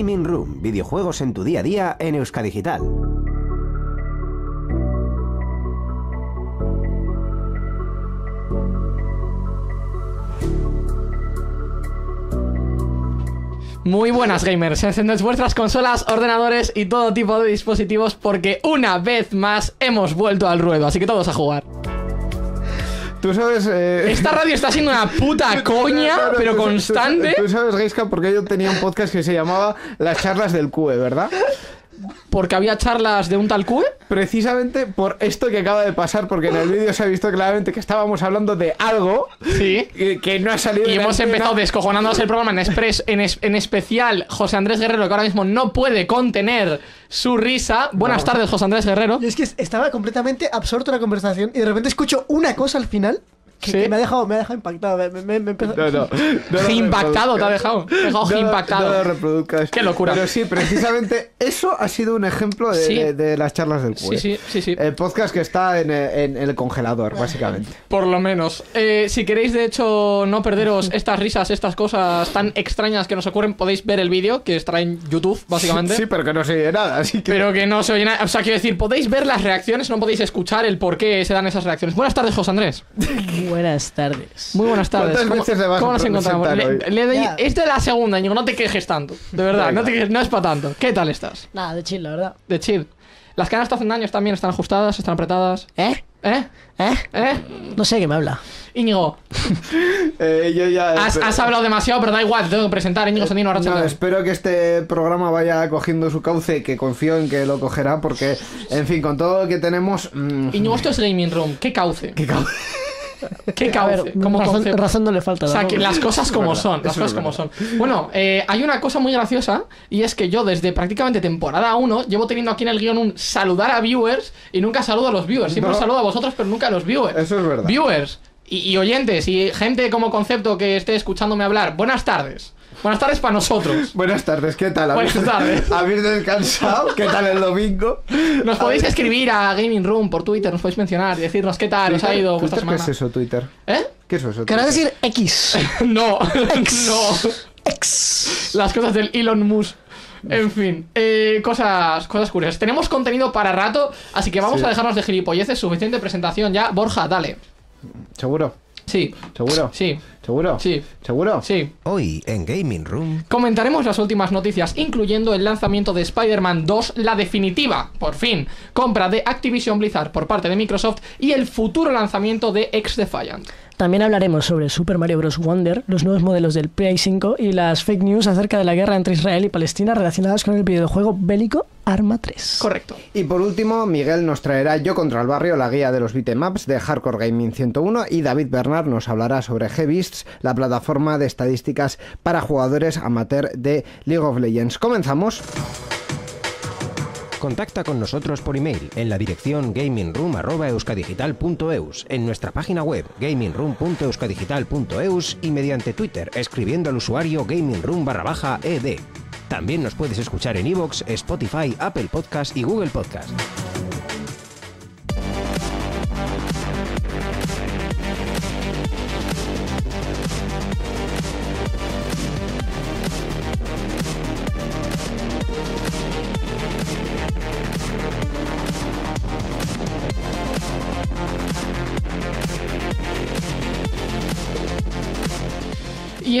Gaming Room, videojuegos en tu día a día en Euskadigital. Muy buenas gamers, encended vuestras consolas, ordenadores y todo tipo de dispositivos porque una vez más hemos vuelto al ruedo, así que todos a jugar. Tú sabes. eh, Esta radio está siendo una puta coña, no, no, pero tú- tú- constante. Tú, sabes, Gaiska, porque yo tenía un podcast que se llamaba Las charlas del CUE, ¿verdad? Porque había charlas de un tal Cue. Precisamente por esto que acaba de pasar, porque en el vídeo se ha visto claramente que estábamos hablando de algo Sí. que, que no ha salido Y de hemos empezado descojonándonos el programa en, expres- en, es- en especial José Andrés Guerrero, que ahora mismo no puede contener su risa. Buenas tardes, José Andrés Guerrero. Y es que estaba completamente absorto en la conversación y de repente escucho una cosa al final que, Sí. que me, ha dejado, me ha dejado impactado. Me, me- me- me empezó- No, no, Impactado te ha dejado. Te ha dejado No impactado. no lo reproduzcas. Qué locura. Pero sí, precisamente eso ha sido un ejemplo de, Sí. de- de las charlas del Sí, CUE. sí, sí, sí. El podcast que está en, en el congelador, básicamente. Por lo menos. Eh, si queréis, de hecho, no perderos estas risas, estas cosas tan extrañas que nos ocurren, podéis ver el vídeo que estará en YouTube, básicamente. Sí, pero que no se oye nada, así que. Pero que no se oye nada. O sea, quiero decir, podéis ver las reacciones, no podéis escuchar el por qué se dan esas reacciones. Buenas tardes, José Andrés. Buenas tardes. Muy buenas tardes. ¿Cuántas ¿Cómo, veces le vas a cómo nos encontramos? Le- hoy? le es la segunda, Íñigo, no te quejes tanto. De verdad, no, Venga. te quejes, no es para tanto. ¿Qué tal estás? Nada, de chill, la verdad. De chill. Las cadenas te hacen daño también, están ajustadas, están apretadas. ¿Eh? ¿Eh? ¿Eh? ¿Eh? No sé qué me habla. Íñigo, Eh, yo ya. has, has hablado demasiado, pero da igual, te tengo que presentar. Íñigo Sandino, No, Arracha. espero que este programa vaya cogiendo su cauce, que confío en que lo cogerá, porque, en fin, con todo lo que tenemos. mm, Íñigo, esto es Gaming Room. ¿Qué cauce? ¿Qué cauce? ¿Qué cauce? ver, Como razón, concepto. razón no le falta. O sea, que las cosas como verdad, son, las cosas como son. Bueno, eh, hay una cosa muy graciosa y es que yo desde prácticamente temporada 1 llevo teniendo aquí en el guion un saludar a viewers y nunca saludo a los viewers. Siempre No. saludo a vosotros, pero nunca a los viewers. Eso es verdad. Viewers y, y oyentes y gente como concepto que esté escuchándome hablar. Buenas tardes. Buenas tardes para nosotros. Buenas tardes, ¿qué tal? Buenas ¿Habéis- tardes. ¿Habéis descansado? ¿Qué tal el domingo? Nos podéis escribir a Gaming Room por Twitter, nos podéis mencionar y decirnos qué tal os ha ido vuestra Twitter, ¿Qué semana. es eso, Twitter? ¿Eh? ¿Qué es eso? Querrás decir X. No, Ex. no. Ex. Las cosas del Elon Musk. En fin, eh, cosas, cosas curiosas. Tenemos contenido para rato, así que vamos Sí. a dejarnos de gilipolleces. Suficiente presentación ya. Borja, dale. ¿Seguro? Sí, ¿Seguro? sí, ¿Seguro? sí, ¿Seguro? sí. Hoy en Gaming Room. Comentaremos las últimas noticias, incluyendo el lanzamiento de Spider-Man 2, la definitiva, por fin, compra de Activision Blizzard por parte de Microsoft y el futuro lanzamiento de X Defiant. También hablaremos sobre Super Mario Bros. Wonder, los nuevos modelos del Play 5 y las fake news acerca de la guerra entre Israel y Palestina relacionadas con el videojuego bélico Arma 3. Correcto. Y por último, Miguel nos traerá Yo contra el barrio, la guía de los beatemaps de Hardcore Gaming 101 y David Bernard nos hablará sobre La plataforma de estadísticas para jugadores amateur de League of Legends. Comenzamos. Contacta con nosotros por email en la dirección gamingroom.euskadigital.eus, en nuestra página web gamingroom.euskadigital.eus y mediante Twitter escribiendo al usuario gamingroom. También nos puedes escuchar en iVoox, Spotify, Apple Podcast y Google Podcast.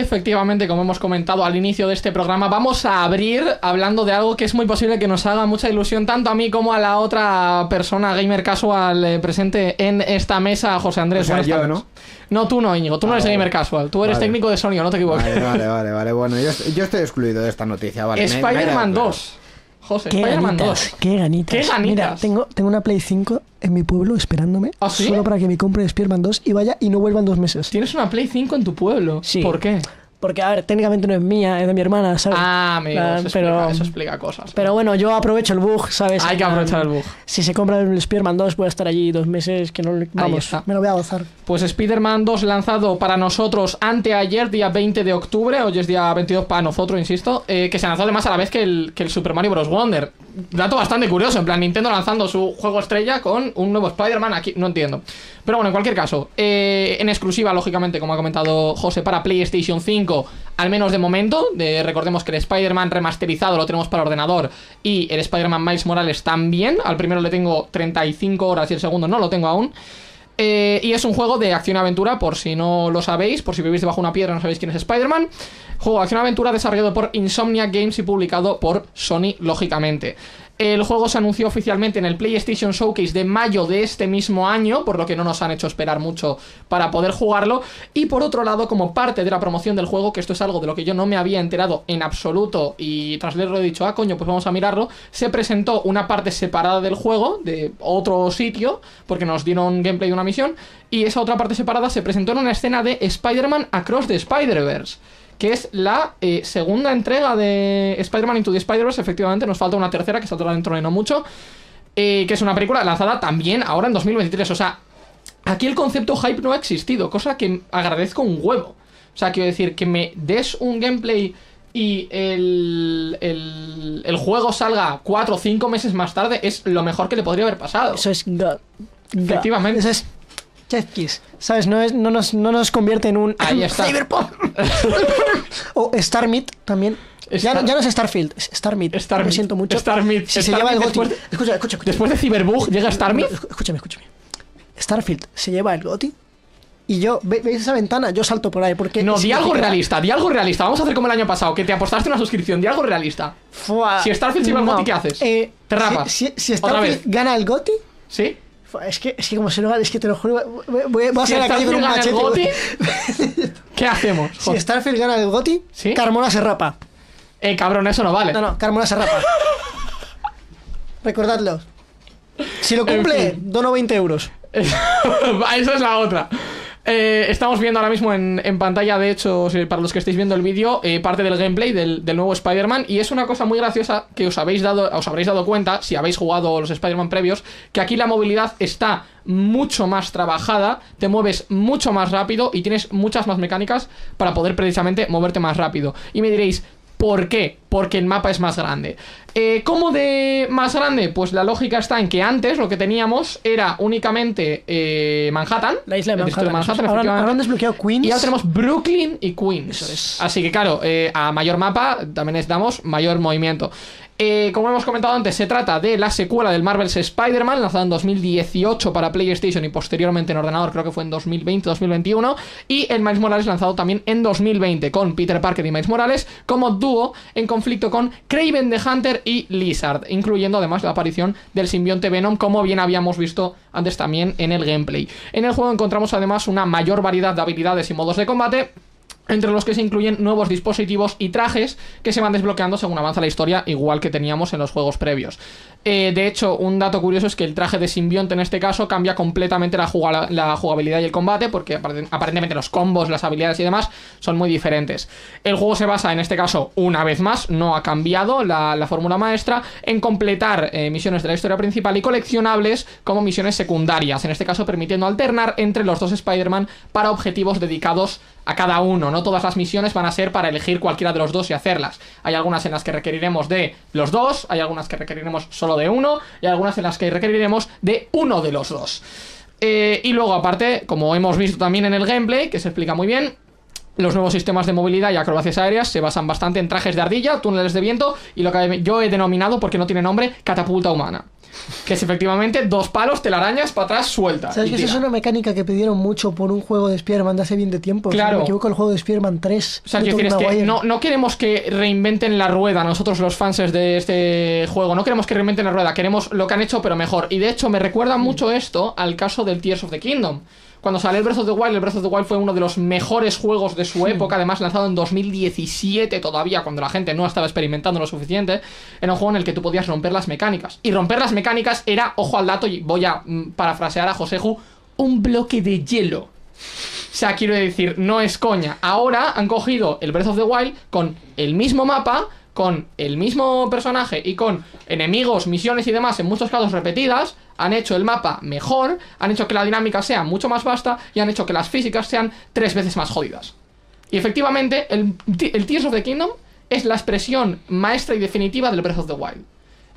Efectivamente, como hemos comentado al inicio de este programa, vamos a abrir hablando de algo que es muy posible que nos haga mucha ilusión tanto a mí como a la otra persona gamer casual eh, presente en esta mesa, José Andrés. O sea, buenas yo, tardes. ¿no? No, tú no, Íñigo, tú no eres gamer casual, tú eres Vale. técnico de Sony, no te equivoques. Vale, vale, vale, vale. Bueno, yo, yo estoy excluido de esta noticia, vale. Spider-Man quedado 2. José, Qué Spider-Man ganitas, 2. qué ganitas. Qué ganitas. Mira, Tengo, tengo una Play 5 en mi pueblo esperándome. ¿Ah, sí? Solo para que me compre Spider-Man 2 y vaya y no vuelva en dos meses. Tienes una Play 5 en tu pueblo. Sí. ¿Por qué? Porque, a ver, técnicamente no es mía, es de mi hermana, ¿sabes? Ah, amigos, Plan, eso, explica, pero, eso explica cosas. pero bueno, yo aprovecho el bug, ¿sabes? Hay que En plan, aprovechar el bug. Si se compra el Spider-Man 2, puede estar allí dos meses, que no Vamos, está. Me lo voy a gozar. pues Spider-Man 2 lanzado para nosotros anteayer, día 20 de octubre, hoy es día 22 para nosotros, insisto, eh, que se lanzó además a la vez que el, que el Super Mario Bros. Wonder. Dato bastante curioso, en plan Nintendo lanzando su juego estrella con un nuevo Spider-Man aquí, no entiendo. Pero bueno, en cualquier caso, eh, en exclusiva, lógicamente, como ha comentado José, para PlayStation 5, al menos de momento, de, recordemos que el Spider-Man remasterizado lo tenemos para ordenador y el Spider-Man Miles Morales también, al primero le tengo 35 horas y el segundo no lo tengo aún. Eh, y es un juego de acción-aventura, por si no lo sabéis, por si vivís debajo de una piedra no sabéis quién es Spider-Man. Juego de acción-aventura desarrollado por Insomnia Games y publicado por Sony, lógicamente. El juego se anunció oficialmente en el PlayStation Showcase de mayo de este mismo año, por lo que no nos han hecho esperar mucho para poder jugarlo. Y por otro lado, como parte de la promoción del juego, que esto es algo de lo que yo no me había enterado en absoluto y tras leerlo he dicho, ah, coño, pues vamos a mirarlo, se presentó una parte separada del juego, de otro sitio, porque nos dieron gameplay de una misión, y esa otra parte separada se presentó en una escena de Spider-Man Across the Spider-Verse que es la eh, segunda entrega de Spider-Man Into the Spider-Verse. Efectivamente, nos falta una tercera que saldrá dentro de no mucho. eh, que es una película lanzada también ahora en 2023. O sea, aquí el concepto hype no ha existido, cosa que agradezco un huevo. O sea, quiero decir, que me des un gameplay y el, el, el juego salga cuatro o cinco meses más tarde es lo mejor que le podría haber pasado. Eso es God. God. Efectivamente. Eso es Kiss. ¿Sabes? No, es, no, nos, no nos convierte en un Ahí está. Cyberpunk. o Starmid también. Ya, Star- no- ya no es Starfield, es. Starmid. Lo siento mucho. Starmid. Si se lleva el GOTY. después- Escucha, escucha, escucha. Después de Cyberbug llega Starmid. Escúchame, escúchame. Starfield se lleva el GOTY y yo, ve- ¿veis esa ventana? Yo salto por ahí porque... No, di algo realista, di algo realista. Vamos a hacer como el año pasado, que te apostaste una suscripción, di algo realista. Fua. Si Starfield se lleva el GOTY, ¿qué haces? Eh, Te rapas. Si, si- Starfield gana el GOTY... ¿Sí? Es que, es que como se lo es que te lo juro, voy, a Si salir a la calle con un machete. GOTY, ¿qué hacemos? Si Joder. Starfield gana el GOTY, ¿Sí? Carmona se rapa. Eh, cabrón, eso no vale. No, no, Carmona se rapa. Recordadlo. Si lo cumple, fin. dono 20 euros. Esa es la otra. Eh, estamos viendo ahora mismo en, pantalla, de hecho, para los que estáis viendo el vídeo, eh, parte del gameplay del, del nuevo Spider-Man. Y es una cosa muy graciosa que os habéis dado, os habréis dado cuenta, si habéis jugado los Spider-Man previos, que aquí la movilidad está mucho más trabajada, te mueves mucho más rápido y tienes muchas más mecánicas para poder precisamente moverte más rápido. Y me diréis, ¿Por qué? Porque el mapa es más grande. Eh, ¿Cómo de más grande? Pues la lógica está en que antes lo que teníamos era únicamente eh, Manhattan. La isla de Manhattan. es. Manhattan, ahora, ahora han desbloqueado Queens. Y ahora tenemos Brooklyn y Queens. Eso es. Así que claro, eh, a mayor mapa también necesitamos mayor movimiento. Eh, como hemos comentado antes, se trata de la secuela del Marvel's Spider-Man, lanzada en 2018 para PlayStation y posteriormente en ordenador, creo que fue en 2020-2021. Y el Miles Morales lanzado también en 2020, con Peter Parker y Miles Morales como dúo en conflicto con Craven the Hunter y Lizard, incluyendo además la aparición del simbionte Venom, como bien habíamos visto antes también en el gameplay. En el juego encontramos además una mayor variedad de habilidades y modos de combate entre los que se incluyen nuevos dispositivos y trajes que se van desbloqueando según avanza la historia, igual que teníamos en los juegos previos. Eh, de hecho, un dato curioso es que el traje de simbionte en este caso cambia completamente la, juga- la jugabilidad y el combate, porque apare- aparentemente los combos, las habilidades y demás son muy diferentes. El juego se basa, en este caso, una vez más, no ha cambiado la, la fórmula maestra, en completar eh, misiones de la historia principal y coleccionables como misiones secundarias, en este caso permitiendo alternar entre los dos Spider-Man para objetivos dedicados a cada uno. No todas las misiones van a ser para elegir cualquiera de los dos y hacerlas. Hay algunas en las que requeriremos de los dos, hay algunas que requeriremos solo de uno, y algunas en las que requeriremos de uno de los dos. Eh, y luego, aparte, como hemos visto también en el gameplay, que se explica muy bien, los nuevos sistemas de movilidad y acrobacias aéreas se basan bastante en trajes de ardilla, túneles de viento y lo que yo he denominado, porque no tiene nombre, catapulta humana. Que es efectivamente dos palos, telarañas para atrás, suelta. ¿Sabes que esa es tira. una mecánica que pidieron mucho por un juego de Spider-Man de hace bien de tiempo? Si Claro. no me equivoco, el juego de Spider-Man 3. O sea, decir, es que no, no queremos que reinventen la rueda nosotros los fans de este juego. No queremos que reinventen la rueda, queremos lo que han hecho pero mejor. Y de hecho me recuerda mucho esto al caso del Tears of the Kingdom. Cuando salió el Breath of the Wild, el Breath of the Wild fue uno de los mejores juegos de su época, además lanzado en 2017 todavía, cuando la gente no estaba experimentando lo suficiente. Era un juego en el que tú podías romper las mecánicas. Y romper las mecánicas era, ojo al dato, y voy a mm, parafrasear a Joseju, un bloque de hielo. O sea, quiero decir, no es coña. Ahora han cogido el Breath of the Wild con el mismo mapa, con el mismo personaje y con enemigos, misiones y demás, en muchos casos repetidas, han hecho el mapa mejor, han hecho que la dinámica sea mucho más vasta y han hecho que las físicas sean tres veces más jodidas. Y efectivamente, el Tears of the Kingdom es la expresión maestra y definitiva del Breath of the Wild.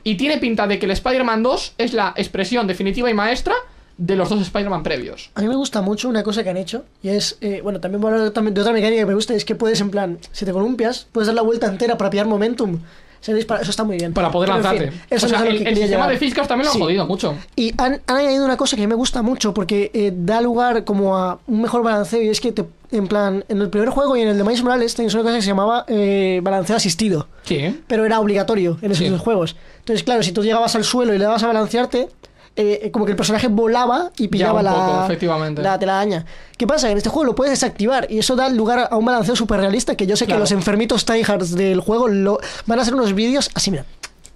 Y tiene pinta de que el Spider-Man 2 es la expresión definitiva y maestra de los dos Spider-Man previos. A mí me gusta mucho una cosa que han hecho y es, eh, bueno, también voy a hablar de otra mecánica que me gusta, es que puedes, en plan, si te columpias, puedes dar la vuelta entera para pillar momentum. Eso está muy bien. Para poder Pero, en lanzarte. fin, eso o sea, no es el, el sistema de físicas también lo han Sí. jodido mucho. Y han, han añadido una cosa que me gusta mucho porque eh, da lugar como a un mejor balanceo y es que te, en plan, en el primer juego y en el de Miles Morales tenías una cosa que se llamaba eh, balanceo asistido, Sí. pero era obligatorio en esos Sí. dos juegos. Entonces, claro, si tú llegabas al suelo y le dabas a balancearte, eh, como que el personaje volaba y pillaba un la, efectivamente. la telaraña. ¿Qué pasa? Que en este juego lo puedes desactivar y eso da lugar a un balanceo súper realista que yo sé Claro. que los enfermitos tryhards del juego lo, van a hacer unos vídeos así, mira.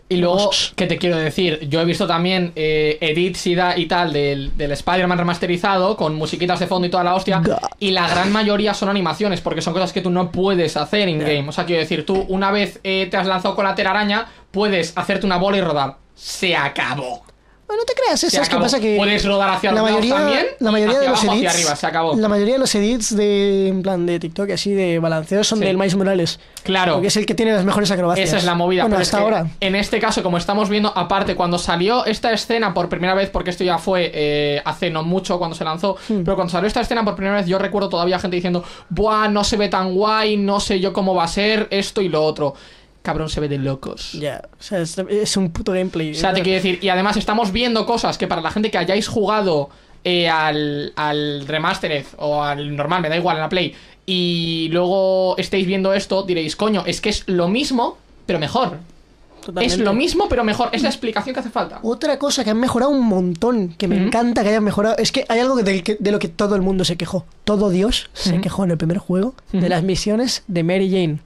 Y luego, ¿qué te quiero decir? Yo he visto también eh, edits y, da- y tal del, del Spider-Man remasterizado con musiquitas de fondo y toda la hostia. Y la gran mayoría son animaciones, porque son cosas que tú no puedes hacer in-game. O sea, quiero decir, tú una vez eh, te has lanzado con la telaraña, puedes hacerte una bola y rodar. Se acabó. Bueno, no te creas, Se ¿sabes qué pasa? Que Puedes rodar hacia la mayoría, también. la mayoría de los abajo, edits, hacia arriba, se acabó. La mayoría de los edits de, en plan, de TikTok, así de balanceos, son Sí. del Miles Morales. Claro. Porque es el que tiene las mejores acrobacias. Esa es la movida. Bueno, pero hasta es que ahora. En este caso, como estamos viendo, aparte, cuando salió esta escena por primera vez, porque esto ya fue eh, hace no mucho cuando se lanzó, Hmm. pero cuando salió esta escena por primera vez, yo recuerdo todavía gente diciendo, Buah, no se ve tan guay, no sé yo cómo va a ser, esto y lo otro. Cabrón, se ve de locos. Ya, o sea, es, es un puto gameplay. O sea, te quiero decir, y además estamos viendo cosas que para la gente que hayáis jugado eh, al, al Remastered o al normal, me da igual, en la Play, y luego estéis viendo esto, diréis, coño, es que es lo mismo, pero mejor. Totalmente. Es lo mismo, pero mejor. Es la explicación que hace falta. Otra cosa que han mejorado un montón, que me encanta que hayan mejorado, es que hay algo de, lo que todo el mundo se quejó. Todo Dios se quejó en el primer juego de las misiones de Mary Jane.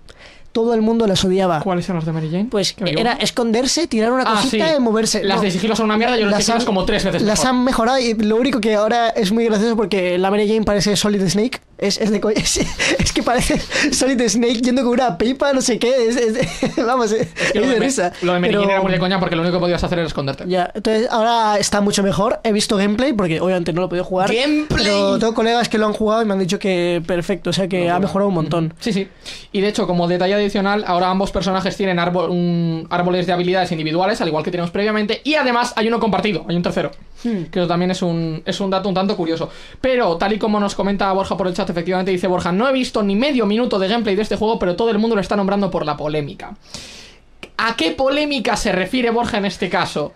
Todo el mundo las odiaba. ¿Cuáles son los de Mary Jane? Pues era esconderse, tirar una Ah, cosita sí. y moverse. Las No. de sigilo son una mierda y los de Las han- como tres veces Las mejor. han mejorado y lo único que ahora es muy gracioso porque la Mary Jane parece Solid Snake. Es, es de co- es, es que parece Solid Snake yendo con una pipa, no sé qué. Es, es- vamos, es, Es que es lo de risa. lo de Jane era muy de coña porque lo único que podías hacer era esconderte. Ya, entonces ahora está mucho mejor. He visto gameplay porque obviamente no lo he podido jugar. ¡Gameplay! Pero tengo colegas que lo han jugado y me han dicho que perfecto, o sea que ha mejorado un montón. Sí, sí. Y de hecho, como detalle adicional, ahora ambos personajes tienen árbol- un- árboles de habilidades individuales, al igual que tenemos previamente, y además hay uno compartido, hay un tercero. Hmm. Que eso también es un, es un dato un tanto curioso. Pero, tal y como nos comenta Borja por el chat, efectivamente dice Borja, no he visto ni medio minuto de gameplay de este juego, pero todo el mundo lo está nombrando por la polémica. ¿A qué polémica se refiere Borja en este caso?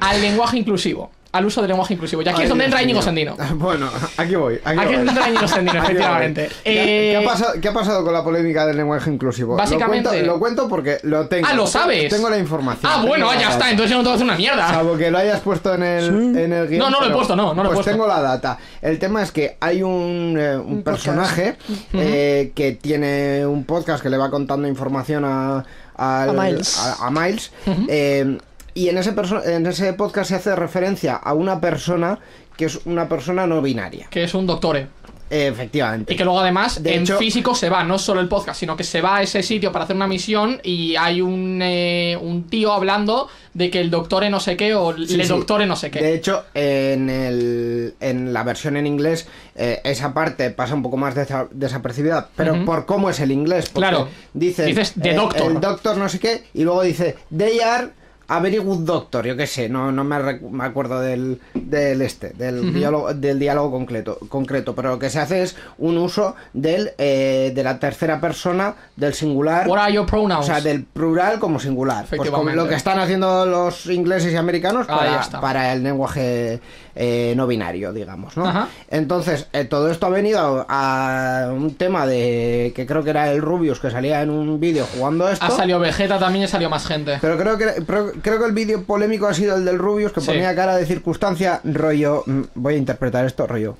Al lenguaje inclusivo. Al uso del lenguaje inclusivo. Y aquí Ay, es donde entra Íñigo. Sendino. Bueno, aquí voy. Aquí, Aquí es donde entra Íñigo Sendino, efectivamente. ¿Qué, Eh, qué ha pasado, qué ha pasado con la polémica del lenguaje inclusivo? Básicamente- Lo cuento, lo cuento porque lo tengo. Ah, ¿lo sabes? Tengo la información. Ah, bueno, ya está, entonces yo no te voy a hacer una mierda. Salvo que lo hayas puesto en el, en el guion. No, no lo he puesto, no, no lo he pues puesto. tengo la data. El tema es que hay un, eh, un Un personaje eh, que tiene un podcast que le va contando información a, al- A Miles. a- a Miles, eh, y en ese, en ese podcast se hace referencia a una persona que es una persona no binaria. Que es un doctore. Efectivamente. Y que luego además De en hecho- físico se va, no solo el podcast, sino que se va a ese sitio para hacer una misión y hay un, eh, un tío hablando de que el doctore no sé qué o Sí, le sí. doctore no sé qué. De hecho, en, el, en la versión en inglés, eh, esa parte pasa un poco más desa- desapercibida, pero por cómo es el inglés. Porque Claro. Dice, Dices, "The eh, doctor". El doctor no sé qué, y luego dice, they are a very good doctor, yo qué sé, no, no me, me acuerdo del, del este, del, diálogo, del diálogo concreto, concreto, pero lo que se hace es un uso del, eh, de la tercera persona, del singular. What are your O pronouns? sea, del plural como singular. Pues como lo que están haciendo los ingleses y americanos para, está. para el lenguaje eh, no binario, digamos, ¿no? Ajá. Entonces, eh, todo esto ha venido a un tema de que creo que era el Rubius que salía en un vídeo jugando esto. Ha salido Vegeta también y salió más gente. Pero creo que pero creo que el vídeo polémico ha sido el del Rubius que Sí. ponía cara de circunstancia rollo mm, voy a interpretar esto rollo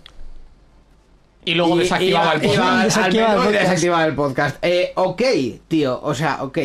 Y luego desactivaba el podcast. al Desactivaba el y podcast. desactivaba el podcast. Eh, ok, tío, o sea, ok.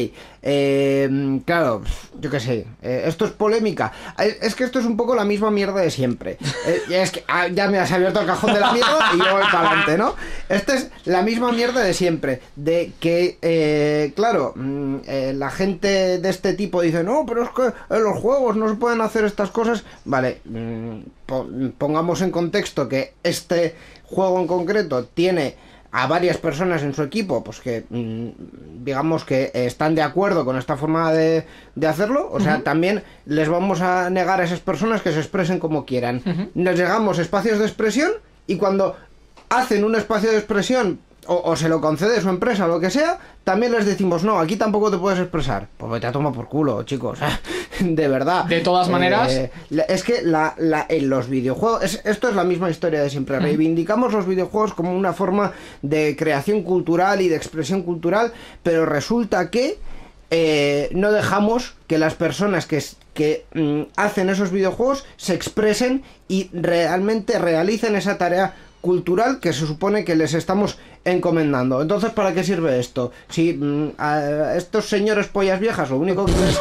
Eh, claro, yo qué sé, eh, esto es polémica. Eh, Es que esto es un poco la misma mierda de siempre. Eh, es que ah, ya me has abierto el cajón de la mierda y yo voy para adelante, ¿no? Esta es la misma mierda de siempre. De que, eh, claro, mm, eh, la gente de este tipo dice, no, pero es que en los juegos no se pueden hacer estas cosas. Vale, mm, po- pongamos en contexto que este juego en concreto tiene a varias personas en su equipo, pues que mm, digamos que están de acuerdo con esta forma de, de hacerlo, o sea, también les vamos a negar a esas personas que se expresen como quieran. Nos llegamos espacios de expresión y cuando hacen un espacio de expresión o, o se lo concede su empresa o lo que sea, también les decimos, no, aquí tampoco te puedes expresar. Pues vete a tomar por culo, chicos. de verdad. De todas maneras- Eh, la- es que la, la- en los videojuegos, es- esto es la misma historia de siempre. Reivindicamos los videojuegos como una forma de creación cultural y de expresión cultural, pero resulta que eh, no dejamos que las personas que, que mm, hacen esos videojuegos se expresen y realmente realicen esa tarea cultural que se supone que les estamos encomendando. Entonces, ¿para qué sirve esto? Si mm, a estos señores pollas viejas lo único que les,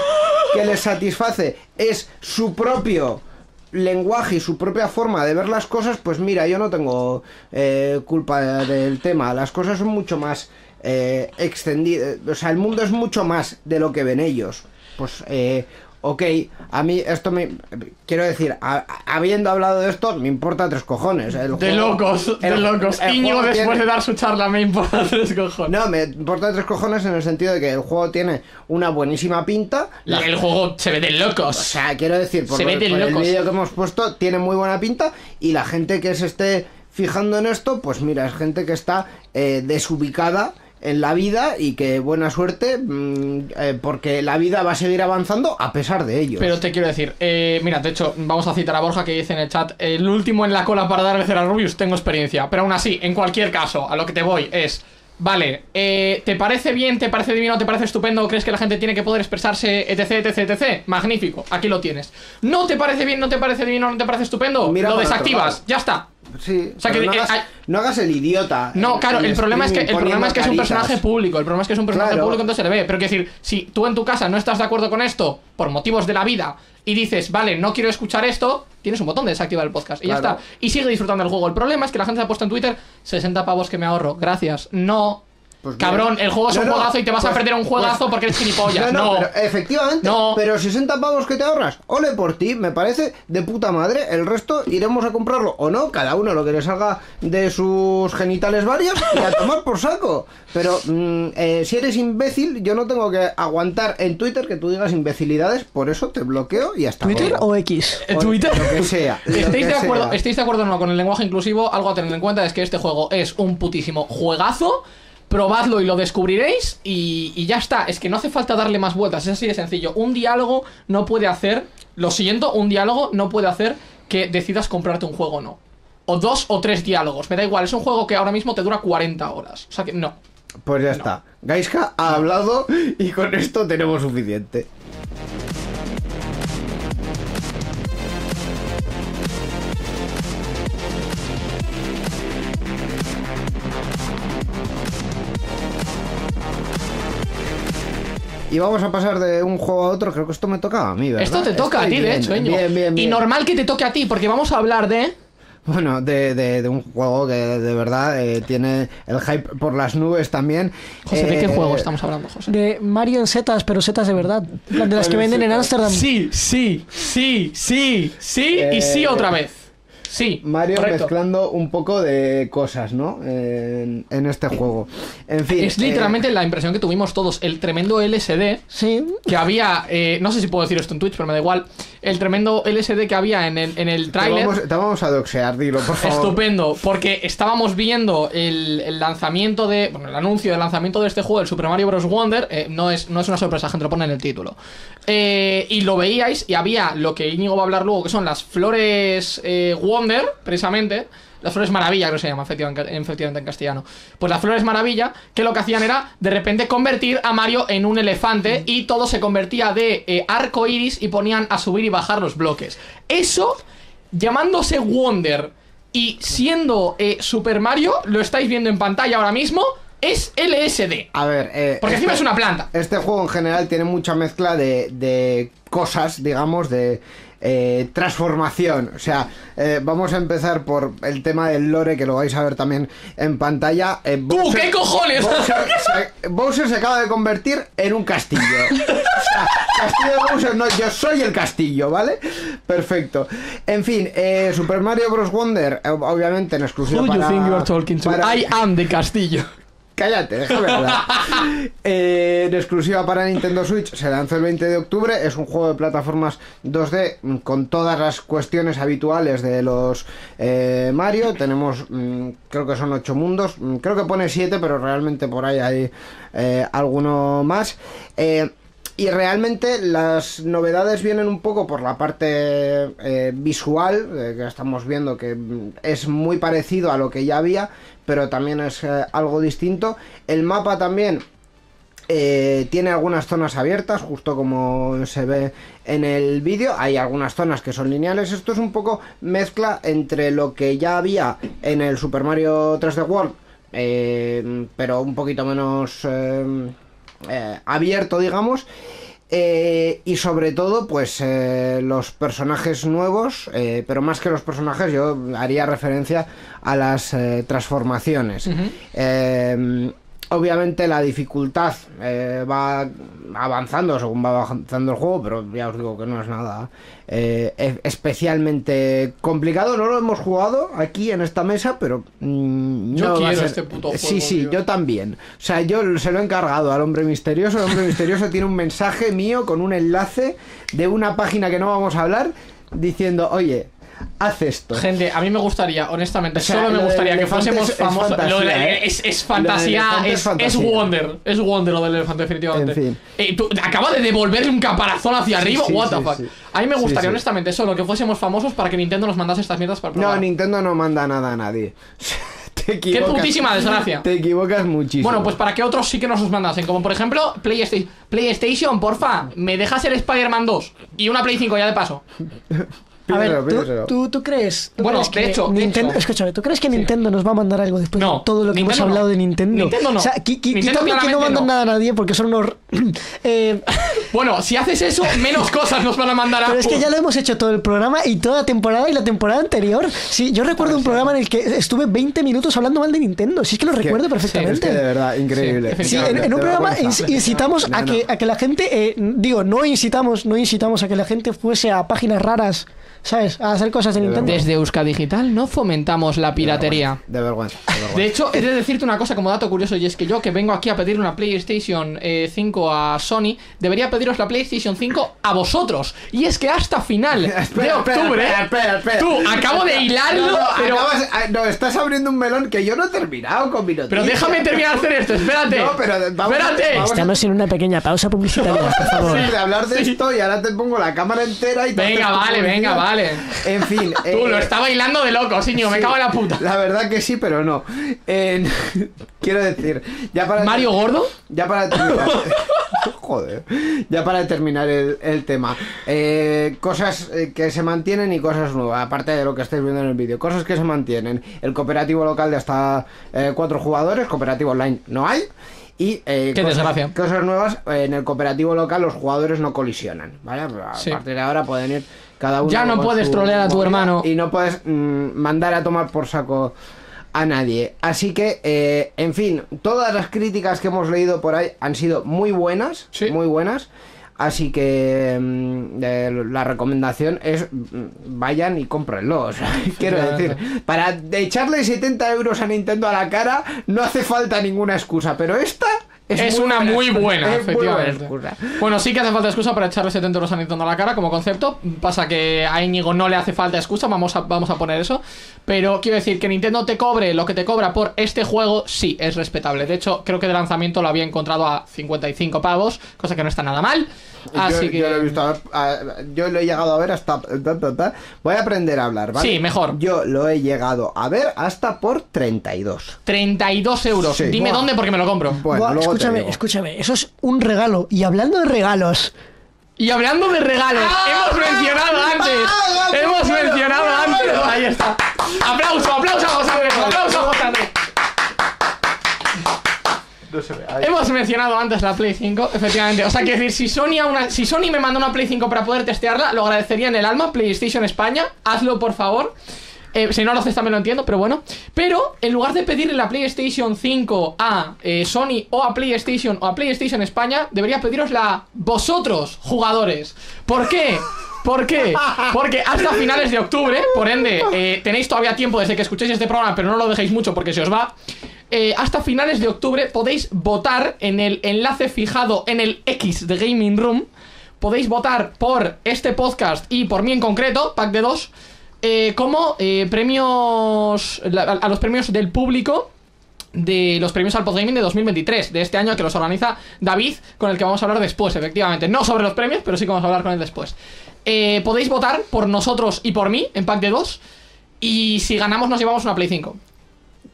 que les satisface es su propio lenguaje y su propia forma de ver las cosas, pues mira, yo no tengo eh, culpa del tema. Las cosas son mucho más eh, extendidas. O sea, el mundo es mucho más de lo que ven ellos. Pues, eh, ok, a mí esto me... Quiero decir, a- habiendo hablado de esto, me importa tres cojones. El De juego- locos, de el- locos. el Íñigo después tiene- de dar su charla me importa tres cojones. No, me importa tres cojones en el sentido de que el juego tiene una buenísima pinta. La- El juego se ve de O locos. sea, quiero decir, por, Se ve de por el locos. vídeo que hemos puesto, tiene muy buena pinta. Y la gente que se esté fijando en esto, pues mira, es gente que está eh, desubicada en la vida y que buena suerte, mm, eh, porque la vida va a seguir avanzando a pesar de ellos. Pero te quiero decir, eh, mira, de hecho, vamos a citar a Borja que dice en el chat, el último en la cola para dar el a Rubius, tengo experiencia. Pero aún así, en cualquier caso, a lo que te voy es, vale, eh, ¿te parece bien, te parece divino, te parece estupendo? ¿Crees que la gente tiene que poder expresarse, etc, etc, etc? Magnífico, aquí lo tienes. ¿No te parece bien, no te parece divino, no te parece estupendo? Mira lo desactivas, ya está. Sí, O sea pero que, no, eh, hagas, no hagas el idiota. No, en- claro, el problema es que el problema es que es un personaje público, el problema es que es un personaje Claro. público, entonces se le ve. Pero quiero decir, si tú en tu casa no estás de acuerdo con esto por motivos de la vida y dices, vale, no quiero escuchar esto, tienes un botón de desactivar el podcast y ya está. Y sigue disfrutando del juego. El problema es que la gente se ha puesto en Twitter 60 pavos que me ahorro. Gracias. No. Pues. Cabrón, el juego es No, un no, juegazo y te vas a pues- perder un juegazo pues- porque eres gilipollas. No, No, no, pero efectivamente. No. Pero 60 pavos que te ahorras, ole por ti, me parece de puta madre. El resto iremos a comprarlo o no, cada uno lo que le salga de sus genitales varios y a tomar por saco. Pero mm, eh, si eres imbécil, yo no tengo que aguantar en Twitter que tú digas imbecilidades, por eso te bloqueo y hasta ¿Twitter o X? Eh, Twitter. Lo que sea. lo ¿Estáis que de, acuerdo, sea. ¿Estáis de acuerdo o no con el lenguaje inclusivo? Algo a tener en cuenta es que este juego es un putísimo juegazo. Probadlo y lo descubriréis y, y ya está. Es que no hace falta darle más vueltas, es así de sencillo. Un diálogo no puede hacer, lo siento, un diálogo no puede hacer que decidas comprarte un juego o no. O dos o tres diálogos, me da igual, es un juego que ahora mismo te dura 40 horas. O sea que no. Pues ya está. Gaiska ha hablado y con esto tenemos suficiente. Y vamos a pasar de un juego a otro, creo que esto me tocaba a mí, ¿verdad? Esto te toca a ti, de bien, hecho, Íñigo. Bien, bien, Y bien. normal que te toque a ti, porque vamos a hablar de... Bueno, de, de- de un juego que de verdad eh, tiene el hype por las nubes también. José, ¿de qué Eh, juego estamos hablando, José? De Mario en setas, pero setas de verdad. De las que venden en. Ámsterdam. Sí, sí, sí, sí, sí y sí Eh, otra vez. Sí, Mario correcto. mezclando un poco de cosas, ¿no? En, en este juego. En fin. Es literalmente la impresión que tuvimos todos, el tremendo LSD Sí. que había, eh, no sé si puedo decir esto en Twitch, pero me da igual, el tremendo LSD que había en el, en el eh, te, tráiler. vamos, te vamos a doxear, dilo, por favor. Estupendo, porque estábamos viendo el, el lanzamiento de. Bueno, el anuncio del lanzamiento de este juego, el Super Mario Bros. Wonder. eh, no, es, no es una sorpresa, gente, lo pone en el título. Eh, y lo veíais, y había lo que Íñigo va a hablar luego, que son las flores eh, Wonder, precisamente. Las flores maravilla, creo que se llama efectivamente, en castellano. Pues las flores maravilla, que lo que hacían era de repente convertir a Mario en un elefante y todo se convertía de eh, arco iris y ponían a subir y bajar los bloques. Eso, llamándose Wonder Y siendo Super Mario, lo estáis viendo en pantalla ahora mismo, es LSD. A ver, eh, Porque encima es una planta. Este juego en general tiene mucha mezcla de, de cosas, digamos, de eh, transformación. O sea, eh, vamos a empezar por el tema del lore, que lo vais a ver también en pantalla. Eh, ¡Tú, Bowser- qué cojones! Bowser se, Bowser se acaba de convertir en un castillo. O sea, castillo de Bowser, no, yo soy el castillo, ¿vale? Perfecto. En fin, eh, Super Mario Bros. Wonder, obviamente en exclusiva Who you para... think you are talking to? para- I am the castillo. Cállate, déjame hablar. Eh, en exclusiva para Nintendo Switch se lanzó el 20 de octubre. Es un juego de plataformas 2D mm, con todas las cuestiones habituales de los eh, Mario. Tenemos, mm, creo que son 8 mundos. Mm, Creo que pone 7, pero realmente por ahí hay eh, alguno más. Eh, y realmente las novedades vienen un poco por la parte eh, visual, eh, que estamos viendo que mm, es muy parecido a lo que ya había, pero también es eh, algo distinto. El mapa también eh, tiene algunas zonas abiertas, justo como se ve en el vídeo. Hay algunas zonas que son lineales. Esto es un poco mezcla entre lo que ya había en el Super Mario 3D World, eh, pero un poquito menos eh, abierto, digamos. Eh, y sobre todo, pues eh, los personajes nuevos, eh, pero más que los personajes, yo haría referencia a las eh, transformaciones. Eh, obviamente la dificultad eh, va avanzando según va avanzando el juego, pero ya os digo que no es nada eh, especialmente complicado. No lo hemos jugado aquí en esta mesa, pero mm, Yo no va a quiero ser- este puto Sí, juego, sí, tío. yo también. O sea, yo se lo he encargado al hombre misterioso. El hombre misterioso tiene un mensaje mío con un enlace de una página que no vamos a hablar diciendo, oye, haz esto. Gente, a mí me gustaría, honestamente, O sea, solo lo me gustaría que fuésemos famosos. es, es fantasía, es, es. Wonder. Es Wonder lo del elefante, definitivamente. En fin. Eh, tú- acaba de devolverle un caparazón hacia Sí, arriba. sí, What the fuck. A mí me gustaría, honestamente, solo que fuésemos famosos para que Nintendo nos mandase estas mierdas para No, probar. Nintendo no manda nada a nadie. Te Qué putísima desgracia. Te equivocas muchísimo. Bueno, pues para que otros sí que nos los mandasen. Como por ejemplo, PlayStation. PlayStation, porfa, ¿me dejas el Spider-Man 2? Y una Play 5 ya de paso. A ver, Pídeselo, ¿tú, tú, tú crees? tú Bueno, crees de que hecho, de Nintendo, hecho. escúchame, ¿tú crees que Nintendo nos va a mandar algo después No, de todo lo que hemos Nintendo no. hablado de Nintendo? Nintendo no. O sea, qui- qui- Nintendo quítame que no mandan no. nada a nadie porque son unos... eh, Bueno, si haces eso, menos cosas nos van a mandar a. pero es que ya lo hemos hecho todo el programa y toda la temporada y la temporada anterior. Sí, yo recuerdo un programa en el que estuve 20 minutos hablando mal de Nintendo. Sí, es que lo recuerdo Es perfectamente. que de verdad, increíble. Sí, Sí, en, en un programa incitamos a No, que, no. a que la gente, eh, digo, no incitamos, no incitamos a que la gente fuese a páginas raras, ¿sabes? A hacer cosas de Nintendo. Desde Euska Digital no fomentamos la piratería. De vergüenza. De vergüenza. De hecho, he de decirte una cosa como dato curioso y es que yo que vengo aquí a pedir una PlayStation eh, 5 a Sony, debería pediros la PlayStation 5 a vosotros. Y es que hasta final de Espera, espera, octubre, espera, espera, espera. tú acabo de hilarlo, No, no, pero, acabas- ah, no, estás abriendo un melón que yo no he terminado con mi noticia. pero déjame terminar de hacer esto, espérate. No, pero vamos- espérate. vamos- Estamos en una pequeña pausa publicitaria, por favor. Sí, de hablar de Sí. esto y ahora te pongo la cámara entera y te Venga, vale, venga, publicidad. Vale. En fin. Tú eh, lo estaba hilando de loco, Siño, me sí, cago en la puta. La verdad que sí, pero no. Eh, quiero decir, ya para. Mario Gordo. Ya para terminar. Joder. Ya para terminar el, el tema. Eh, cosas eh, que se mantienen y cosas nuevas. Aparte de lo que estáis viendo en el vídeo. Cosas que se mantienen. El cooperativo local de hasta eh, cuatro jugadores. Cooperativo online no hay. Y eh, Qué cosas, desgracia. cosas nuevas. eh, en el cooperativo local los jugadores no colisionan. ¿Vale? A Sí. partir de ahora pueden ir cada uno. Ya no puedes su trolear a tu hermano. Y no puedes mm, mandar a tomar por saco a nadie. Así que, eh, en fin, todas las críticas que hemos leído por ahí han sido muy buenas, Sí. muy buenas. Así que mm, eh, la recomendación es mm, vayan y cómprenlo. O sea, quiero decir, para echarle 70 euros a Nintendo a la cara no hace falta ninguna excusa, pero esta es, Es, una muy excusa. buena, Es muy buena efectivamente. Bueno, sí que hace falta excusa para echarle 70 euros a Nintendo a la cara como concepto. Pasa que a Íñigo no le hace falta excusa, vamos a, vamos a poner eso. Pero quiero decir que Nintendo te cobre lo que te cobra por este juego, sí, es respetable. De hecho, creo que de lanzamiento lo había encontrado a 55 pavos, cosa que no está nada mal. Así yo, que. yo lo he visto a ver, a- yo lo he llegado a ver hasta voy a aprender a hablar ¿vale? Sí, mejor. yo lo he llegado a ver hasta por 32 32 euros. Sí. Dime Buah. dónde porque me lo compro. bueno Buah, luego escúchame, escúchame, eso es un regalo. Y hablando de regalos, Y hablando de regalos, Ah, hemos mencionado antes. ah, hemos bueno, mencionado bueno, antes. Ahí está. Aplauso, aplauso a José Andrés, aplauso a José Andrés. No se ve. ahí. Hemos mencionado antes la Play 5, efectivamente. O sea, quiero decir, si Sony, a una, si Sony me manda una Play 5 para poder testearla, lo agradecería en el alma. PlayStation España, hazlo por favor. Eh, si no lo haces también lo entiendo, pero bueno. Pero en lugar de pedirle la PlayStation 5 a eh, Sony o a PlayStation o a PlayStation España, debería pedirosla vosotros, jugadores. ¿Por qué? ¿Por qué? Porque hasta finales de octubre, por ende, eh, tenéis todavía tiempo desde que escuchéis este programa, pero no lo dejéis mucho porque se os va. Hasta finales de octubre podéis votar en el enlace fijado en el X de Gaming Room. Podéis votar por este podcast y por mí en concreto, pack de dos, eh, como eh, premios a, los premios del público de los premios al Podgaming de 2023, de este año que los organiza David, con el que vamos a hablar después, efectivamente. No sobre los premios, pero sí que vamos a hablar con él después. Eh, podéis votar por nosotros y por mí en pack de dos. Y si ganamos, nos llevamos una Play 5. O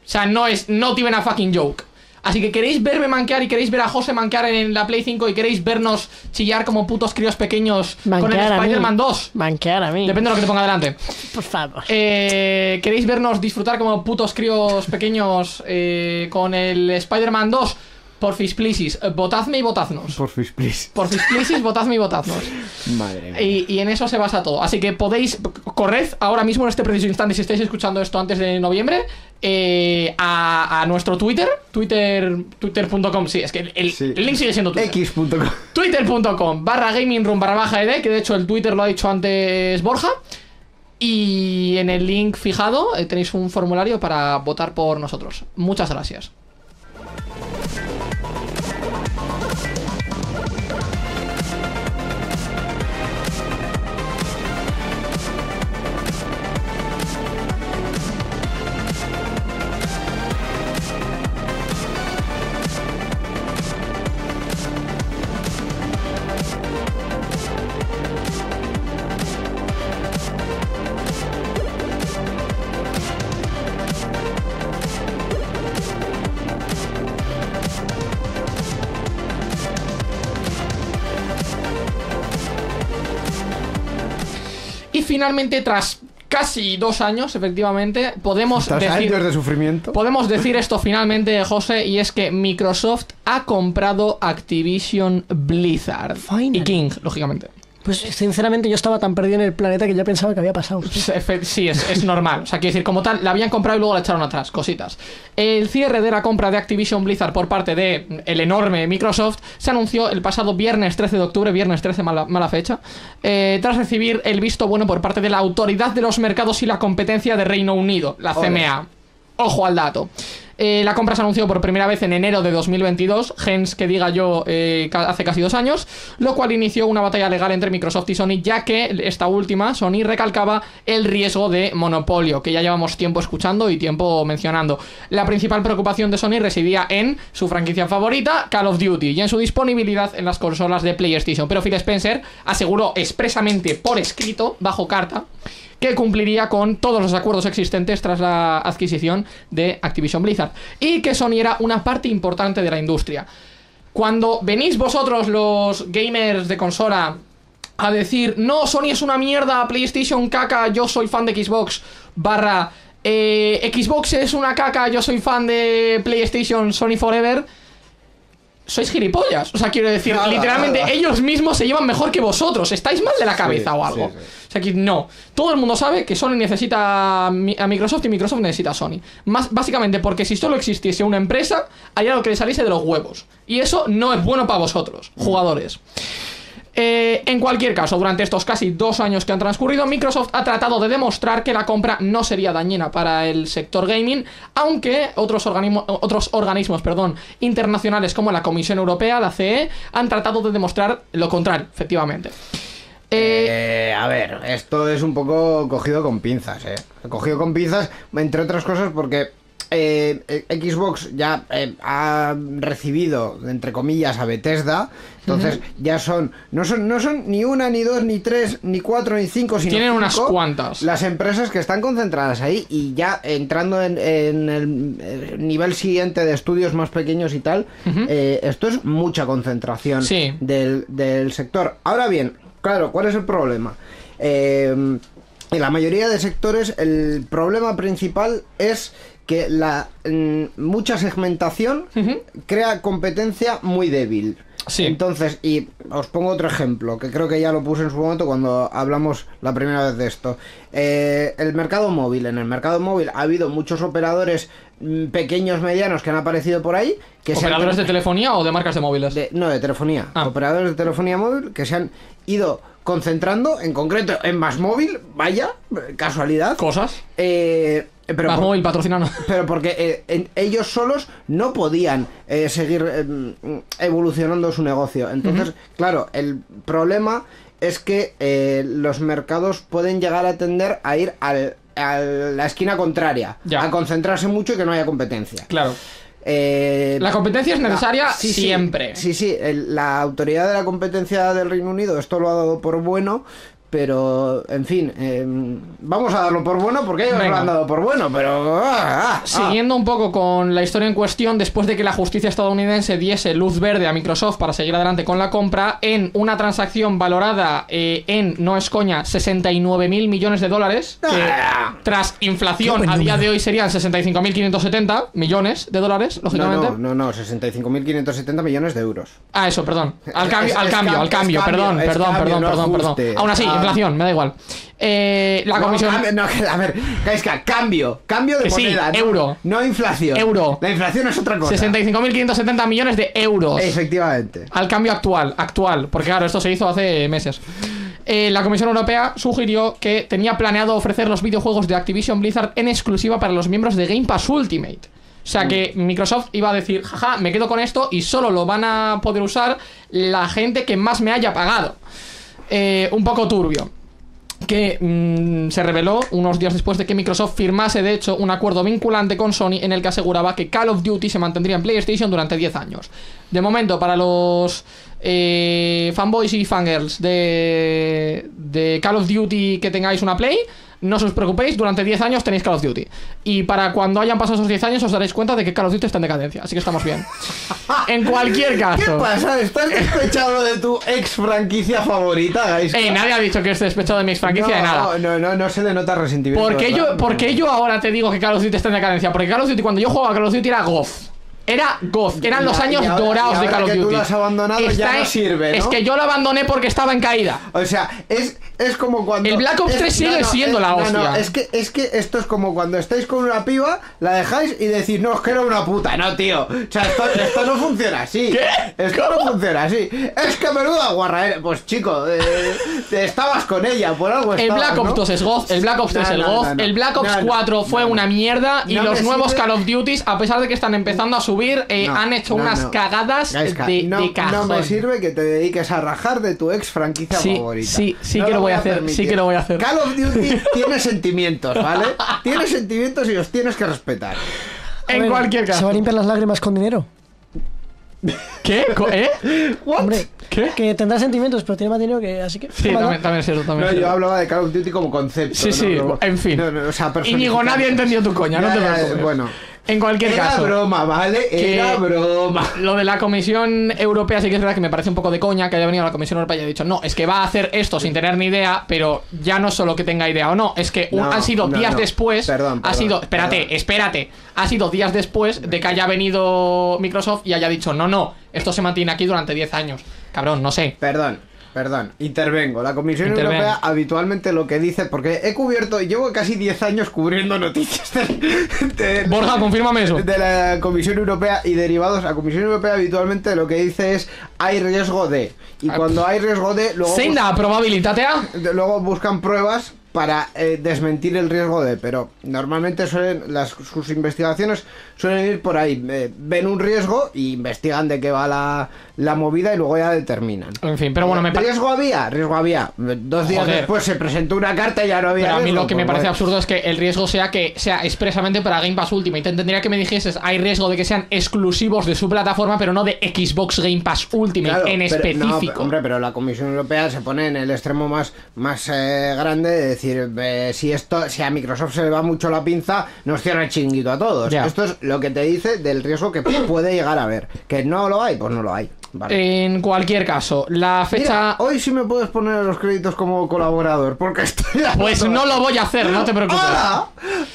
sea, no es not even a fucking joke. Así que queréis verme manquear y queréis ver a José manquear en la Play 5 y queréis vernos chillar como putos críos pequeños con el Manquear a mí. Spider-Man 2. Manquear a mí. Depende de lo que te ponga delante. Por favor. Eh, ¿Queréis vernos disfrutar como putos críos pequeños eh, con el Spider-Man 2? Porfis, please, eh, votadme y votadnos. Por fish, please. Porfis, please, votadme y votadnos. Madre mía. Y, y en eso se basa todo. Así que podéis, corred ahora mismo en este preciso instante, si estáis escuchando esto antes de noviembre, eh, a, a nuestro Twitter, twitter twitter.com, sí, es que el, el- Sí. el link sigue siendo Twitter. X.com. Twitter.com barra gaming room barra baja ed, que de hecho el Twitter lo ha dicho antes Borja. Y en el link fijado eh, tenéis un formulario para votar por nosotros. Muchas gracias. Finalmente, tras casi dos años, efectivamente, podemos Tras decir... años de sufrimiento. Podemos decir esto finalmente, José, y es que Microsoft ha comprado Activision Blizzard. Finally. Y King, lógicamente. Pues sinceramente yo estaba tan perdido en el planeta que ya pensaba que había pasado. Sí, es, es normal. O sea, quiero decir, como tal, la habían comprado y luego la echaron atrás, cositas. El cierre de la compra de Activision Blizzard por parte de el enorme Microsoft se anunció el pasado viernes 13 de octubre, viernes 13, mala, mala fecha, eh, tras recibir el visto bueno por parte de la Autoridad de los Mercados y la Competencia de Reino Unido, la. CMA. Ojo al dato. Eh, la compra se anunció por primera vez en enero de 2022, gens que diga yo eh, hace casi dos años, lo cual inició una batalla legal entre Microsoft y Sony, ya que esta última, Sony, recalcaba el riesgo de monopolio, que ya llevamos tiempo escuchando y tiempo mencionando. La principal preocupación de Sony residía en su franquicia favorita, Call of Duty, y en su disponibilidad en las consolas de PlayStation. Pero Phil Spencer aseguró expresamente por escrito, bajo carta, que cumpliría con todos los acuerdos existentes tras la adquisición de Activision Blizzard y que Sony era una parte importante de la industria. Cuando venís vosotros los gamers de consola a decir, no, Sony es una mierda, PlayStation caca, yo soy fan de Xbox, barra, eh, Xbox es una caca, yo soy fan de PlayStation, Sony Forever, sois gilipollas. O sea, quiero decir, Nada, literalmente nada. ellos mismos se llevan mejor que vosotros. ¿Estáis mal de la cabeza Sí, o algo? sí, sí. No. Todo el mundo sabe que Sony necesita a Mi- a Microsoft y Microsoft necesita a Sony. Más, básicamente porque si solo existiese una empresa, haría lo que le saliese de los huevos. Y eso no es bueno para vosotros, jugadores. Eh, en cualquier caso, durante estos casi dos años que han transcurrido, Microsoft ha tratado de demostrar que la compra no sería dañina para el sector gaming, aunque otros, otros organismos perdón, internacionales como la Comisión Europea, la CE, han tratado de demostrar lo contrario, efectivamente. Eh, Eh, a ver, esto es un poco cogido con pinzas, ¿eh? Cogido con pinzas, entre otras cosas porque eh, eh, Xbox ya eh, ha recibido, entre comillas, a Bethesda. Entonces ya son no, son, no son ni una, ni dos, ni tres, ni cuatro, ni cinco, sino Tienen unas cuantas. Las empresas que están concentradas ahí y ya entrando en, en el nivel siguiente de estudios más pequeños y tal, eh, esto es mucha concentración Sí. del, del sector. Ahora bien, claro, ¿cuál es el problema? Eh, en la mayoría de sectores el problema principal es que la mm, mucha segmentación crea competencia muy débil. Sí. Entonces, y os pongo otro ejemplo, que creo que ya lo puse en su momento cuando hablamos la primera vez de esto. Eh, el mercado móvil. En el mercado móvil ha habido muchos operadores pequeños, medianos que han aparecido por ahí. Que se han ¿Operadores de telefonía o de marcas de móviles? de- no, de telefonía. Ah. Operadores de telefonía móvil que se han ido concentrando, en concreto en Más Móvil, vaya, casualidad. Cosas. Eh, pero, Más por- móvil patrocinando. pero porque eh, en- ellos solos no podían eh, seguir eh, mm, evolucionando su negocio. Entonces, claro, el problema es que eh, los mercados pueden llegar a tender a ir al- a la esquina contraria, Ya. a concentrarse mucho y que no haya competencia. Claro. Eh, La competencia es necesaria sí, siempre. Sí, sí, el- la autoridad de la competencia del Reino Unido esto lo ha dado por bueno, pero en fin, eh, vamos a darlo por bueno porque ellos lo Venga. han dado por bueno, pero... ah, ah, ah. Siguiendo un poco con la historia en cuestión, después de que la justicia estadounidense diese luz verde a Microsoft para seguir adelante con la compra, en una transacción valorada eh, en, no es coña, 69 mil millones de dólares, que tras inflación a día de hoy serían 65.570 millones de dólares, No, lógicamente. no, no, no, 65.570 millones de euros. Ah, eso, perdón. Al cambio, es- al es cambio, cam- al cambio, perdón, perdón, cambio, perdón, no perdón, perdón. Aún así. Inflación, me da igual. Eh, la comisión. no, a ver, cambio, cambio de Que sí, moneda, no, euro. no inflación. Euro. La inflación es otra cosa. 65.570 millones de euros. Efectivamente. Al cambio actual, actual, porque claro, esto se hizo hace meses. Eh, la Comisión Europea sugirió que tenía planeado ofrecer los videojuegos de Activision Blizzard en exclusiva para los miembros de Game Pass Ultimate. O sea que Microsoft iba a decir, jaja, me quedo con esto y solo lo van a poder usar la gente que más me haya pagado. Eh, un poco turbio que mm, se reveló unos días después de que Microsoft firmase de hecho un acuerdo vinculante con Sony en el que aseguraba que Call of Duty se mantendría en PlayStation durante 10 años. De momento, para los eh, fanboys y fangirls de, de Call of Duty que tengáis una Play, no os preocupéis, durante 10 años tenéis Call of Duty. Y para cuando hayan pasado esos 10 años os daréis cuenta de que Call of Duty está en decadencia, así que estamos bien. En cualquier ¿Qué caso... pasa? ¿Estás despechado de tu ex franquicia favorita? Ey, nadie ha dicho que esté despechado de mi ex franquicia de nada. No, no, no, no se le nota resentimiento. ¿Por qué, yo, por qué yo ahora te digo que Call of Duty está en decadencia? Porque Call of Duty, cuando yo jugaba a Call of Duty era GOF. Era GOF, eran los años ahora- dorados de Call of que tú Duty. lo has abandonado, ya no sirve, ¿no? Es que yo lo abandoné porque estaba en caída. O sea, es, es como cuando. El Black Ops es- 3 sigue siendo es- la no, hostia. No, es que, es que esto es como cuando estáis con una piba, la dejáis y decís, no, es que era una puta. No, tío. O sea, esto, esto no funciona así. ¿Qué? Esto no funciona así. Es que menuda guarra. Pues chico, eh, te estabas con ella, por algo El estabas, Black Ops ¿no? 2 es GOF, el Black Ops 3 No, el no, no, no. el Black Ops No, no, 4 fue no. una mierda y No los nuevos Call of Duties, a pesar de que están empezando a subir, eh, No, han hecho no, unas no. cagadas Gaiska, de, no, de cajón. no me sirve que te dediques a rajar de tu ex franquicia Sí, favorita. sí, sí No que lo voy a hacer, permitir. sí que lo voy a hacer. Call of Duty tiene sentimientos, ¿vale? Tiene sentimientos y los tienes que respetar. A En ver, cualquier ¿Se va a caso. limpiar las lágrimas con dinero? ¿Qué? ¿Eh? Hombre, ¿Qué? que tendrá sentimientos, pero tiene más dinero que... Así que... Sí, también, también es cierto, también No, es yo cierto. hablaba de Call of Duty como concepto. Sí, ¿no? sí, No, en fin. no, no, o sea, Íñigo, nadie entendió tu coña, no Ya, te ya, preocupes. Bueno, En cualquier era caso. broma, ¿vale? Era broma. Lo de la Comisión Europea sí que es verdad que me parece un poco de coña que haya venido la Comisión Europea y haya dicho, no, es que va a hacer esto sin tener ni idea, pero ya no solo que tenga idea o no, es que un- No, han sido no, días no. después, Perdón, ha perdón, sido, espérate, perdón. espérate, ha sido días después de que haya venido Microsoft y haya dicho, no, no, esto se mantiene aquí durante 10 años. Cabrón, no sé. Perdón, perdón, intervengo. La Comisión Interven. Europea habitualmente lo que dice, porque he cubierto, llevo casi 10 años cubriendo noticias de, de- Borja, confírmame eso. de la Comisión Europea y derivados. La Comisión Europea habitualmente lo que dice es hay riesgo de. Y Ah, cuando hay riesgo de, luego, Zein da probabilitatea? luego buscan pruebas para eh, desmentir el riesgo de. Pero normalmente suelen, las, sus investigaciones suelen ir por ahí. Eh, ven un riesgo y investigan de qué va la, la movida y luego ya determinan. En fin, pero bueno, me parece... ¿Riesgo había? Riesgo había. Dos días después se presentó una carta y ya no había Pero a mí lo que me pues, parece bueno. absurdo es que el riesgo sea que sea expresamente para Game Pass Ultimate. Entendería que me dijeses, hay riesgo de que sean exclusivos de su plataforma, pero no de Xbox Game Pass Ultimate Claro, en pero- no, específico. pero, hombre, pero la Comisión Europea se pone en el extremo más, más eh, grande de decir, eh, si esto, si a Microsoft se le va mucho la pinza, nos cierra el chinguito a todos. Ya. Esto es lo que te dice del riesgo que puede llegar a haber. Que no lo hay, pues no lo hay. Vale. En cualquier caso, la Mira, fecha... hoy sí me puedes poner los créditos como colaborador, porque estoy... Pues no lo voy a hacer, no te preocupes. ¡Hala!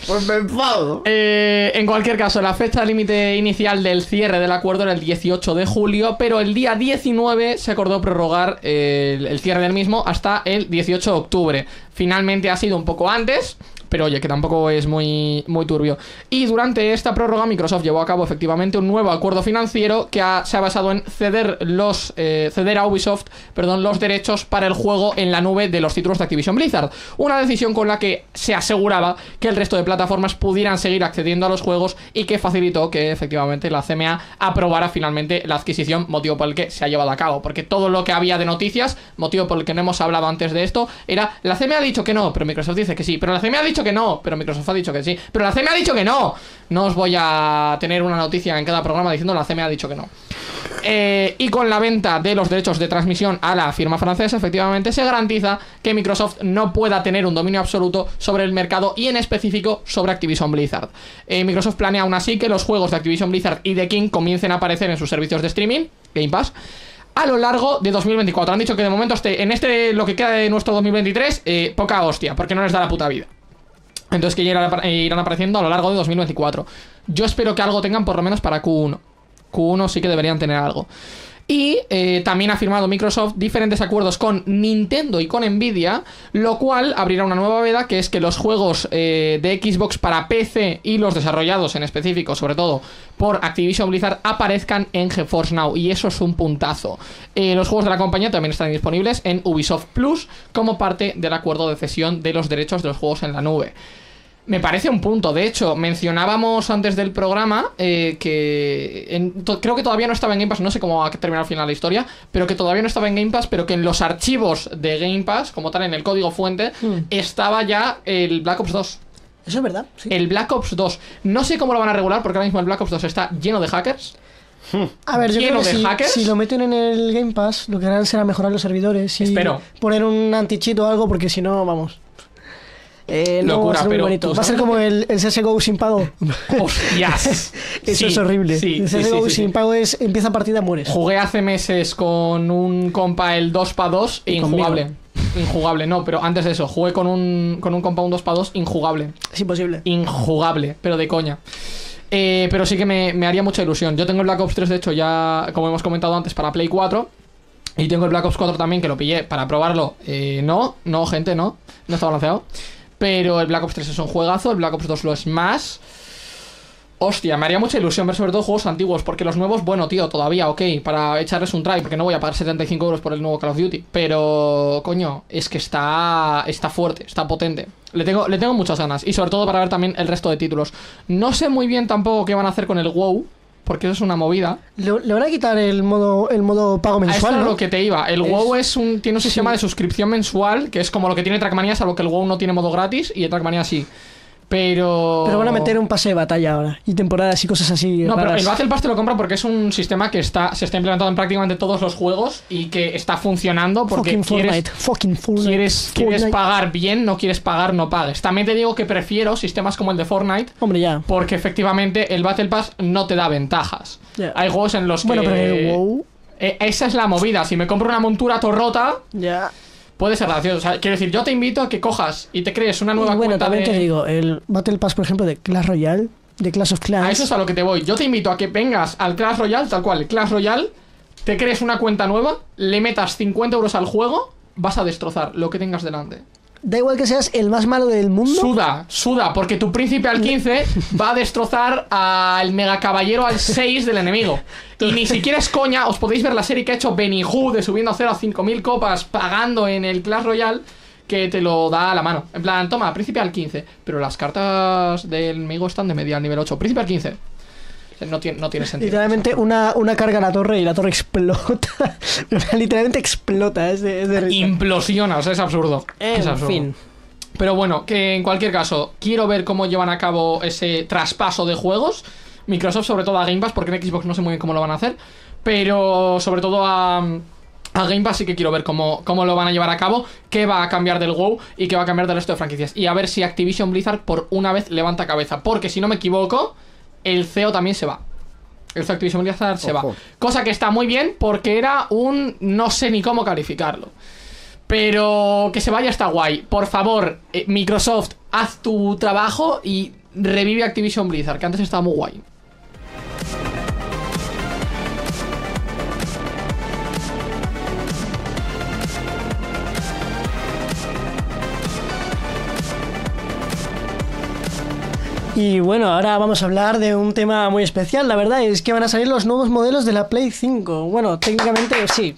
Pues me enfado. Eh, en cualquier caso, la fecha límite inicial del cierre del acuerdo era el 18 de julio, pero el día 19 se acordó prorrogar el, el cierre del mismo hasta el 18 de octubre. Finalmente ha sido un poco antes. Pero oye, que tampoco es muy, muy turbio. Y durante esta prórroga, Microsoft llevó a cabo efectivamente un nuevo acuerdo financiero que se ha basado en ceder los eh, ceder a Ubisoft perdón, los derechos para el juego en la nube de los títulos de Activision Blizzard. Una decisión con la que se aseguraba que el resto de plataformas pudieran seguir accediendo a los juegos y que facilitó que efectivamente la CMA aprobara finalmente la adquisición, motivo por el que se ha llevado a cabo. Porque todo lo que había de noticias, motivo por el que no hemos hablado antes de esto, era la CMA ha dicho que no, pero Microsoft dice que sí, pero la CMA ha dicho que no, pero Microsoft ha dicho que sí, pero la CMA ha dicho que no. No os voy a tener una noticia en cada programa diciendo la CMA ha dicho que no. Eh, y con la venta de los derechos de transmisión a la firma francesa, efectivamente se garantiza que Microsoft no pueda tener un dominio absoluto sobre el mercado y en específico sobre Activision Blizzard. Eh, Microsoft planea aún así que los juegos de Activision Blizzard y de King comiencen a aparecer en sus servicios de streaming, Game Pass, a lo largo de 2024. Han dicho que de momento este, en este, lo que queda de nuestro 2023, eh, poca hostia, porque no les da la puta vida. Entonces que irán, apa- irán apareciendo a lo largo de 2024. Yo espero que algo tengan por lo menos para Q1. Q1 sí que deberían tener algo. Y eh, también ha firmado Microsoft diferentes acuerdos con Nintendo y con Nvidia, lo cual abrirá una nueva veda, que es que los juegos eh, de Xbox para PC y los desarrollados en específico, sobre todo por Activision Blizzard, aparezcan en GeForce Now. Y eso es un puntazo. Eh, los juegos de la compañía también están disponibles en Ubisoft Plus como parte del acuerdo de cesión de los derechos de los juegos en la nube. Me parece un punto. De hecho, mencionábamos antes del programa eh, que en- to- creo que todavía no estaba en Game Pass. No sé cómo va a terminar al final la historia, pero que todavía no estaba en Game Pass, pero que en los archivos de Game Pass, como tal, en el código fuente, Hmm. estaba ya el Black Ops 2. Eso es verdad. sí. El Black Ops 2. No sé cómo lo van a regular, porque ahora mismo el Black Ops 2 está lleno de hackers. A ver, yo creo que si, lo meten en el Game Pass, lo que harán será mejorar los servidores y Espero. poner un anti-cheat o algo, porque si no, vamos. Eh, no va Locura, a ser muy pero bonito. Va a ser como el, el CSGO sin pago. ¡Hostias! Eso Sí, es horrible. Sí, el CSGO sí, sin pago es empieza partida, mueres. Jugué hace meses con un compa el 2 para 2 e Y conmigo. injugable. Injugable, no, pero antes de eso, jugué con un, con un compa un 2 para 2 injugable. Es imposible. Injugable, pero de coña. Eh, pero sí que me, me haría mucha ilusión. Yo tengo el Black Ops 3, de hecho, ya, como hemos comentado antes, para Play 4. Y tengo el Black Ops 4 también, que lo pillé para probarlo. Eh, no, no, gente, no. No está balanceado. Pero el Black Ops 3 es un juegazo, el Black Ops 2 lo es más. Hostia, me haría mucha ilusión ver sobre todo juegos antiguos, porque los nuevos, bueno, tío, todavía, ok, para echarles un try, porque no voy a pagar 75 euros por el nuevo Call of Duty. Pero, coño, es que está, está fuerte, está potente. Le tengo, le tengo muchas ganas, y sobre todo para ver también el resto de títulos. No sé muy bien tampoco qué van a hacer con el WoW, porque eso es una movida. Le, le van a quitar el modo, el modo pago A eso mensual, es lo que te iba. El Es- WoW es un, tiene un sistema Sí. de suscripción mensual, que es como lo que tiene Trackmania, salvo que el WoW no tiene modo gratis, y el Trackmania sí. Pero... Pero van a meter un pase de batalla ahora. Y temporadas y cosas así. No, pero el Battle Pass te lo compra porque es un sistema que está se está implementado en prácticamente todos los juegos y que está funcionando porque Fucking quieres, Fortnite. Fucking Fortnite. quieres, quieres Fortnite. pagar bien, no quieres pagar, no pagues. También te digo que prefiero sistemas como el de Fortnite Hombre, ya. porque efectivamente el Battle Pass no te da ventajas. Hay juegos en los que... Bueno, pero WoW. Eh, esa es la movida. Si me compro una montura torrota, Ya. Puede ser gracioso. O sea, quiero decir, yo te invito a que cojas y te crees una nueva Y bueno, cuenta también de... te digo, el Battle Pass, por ejemplo, de Clash Royale, de Clash of Clans. A eso es a lo que te voy. Yo te invito a que vengas al Clash Royale, tal cual, el Clash Royale, te crees una cuenta nueva, le metas 50 euros al juego, vas a destrozar lo que tengas delante. Da igual que seas el más malo del mundo. Suda, suda, porque tu príncipe al 15 va a destrozar al mega caballero al 6 del enemigo. Y ni siquiera es coña, os podéis ver la serie que ha hecho Benny de subiendo a 0 a 5000 copas pagando en el Clash Royale. Que te lo da a la mano. En plan, toma, príncipe al 15. Pero las cartas del enemigo están de media al nivel 8. Príncipe al 15. No tiene, no tiene sentido. Literalmente una, una carga a la torre y la torre explota. Literalmente explota, es de, es de risa. Implosiona, o sea, es absurdo. es En absurdo. fin. Pero bueno, que en cualquier caso, quiero ver cómo llevan a cabo ese traspaso de juegos. Microsoft, sobre todo a Game Pass, porque en Xbox no sé muy bien cómo lo van a hacer. Pero sobre todo a, a Game Pass sí que quiero ver cómo, cómo lo van a llevar a cabo, qué va a cambiar del WoW y qué va a cambiar del resto de franquicias. Y a ver si Activision Blizzard por una vez levanta cabeza. Porque si no me equivoco, el CEO también se va. Esto Activision Blizzard se va. Cosa que está muy bien porque era un no sé ni cómo calificarlo. Pero que se vaya está guay. Por favor, eh, Microsoft, haz tu trabajo y revive Activision Blizzard, que antes estaba muy guay. Y bueno, ahora vamos a hablar de un tema muy especial, la verdad, es que van a salir los nuevos modelos de la Play 5. Bueno, técnicamente sí.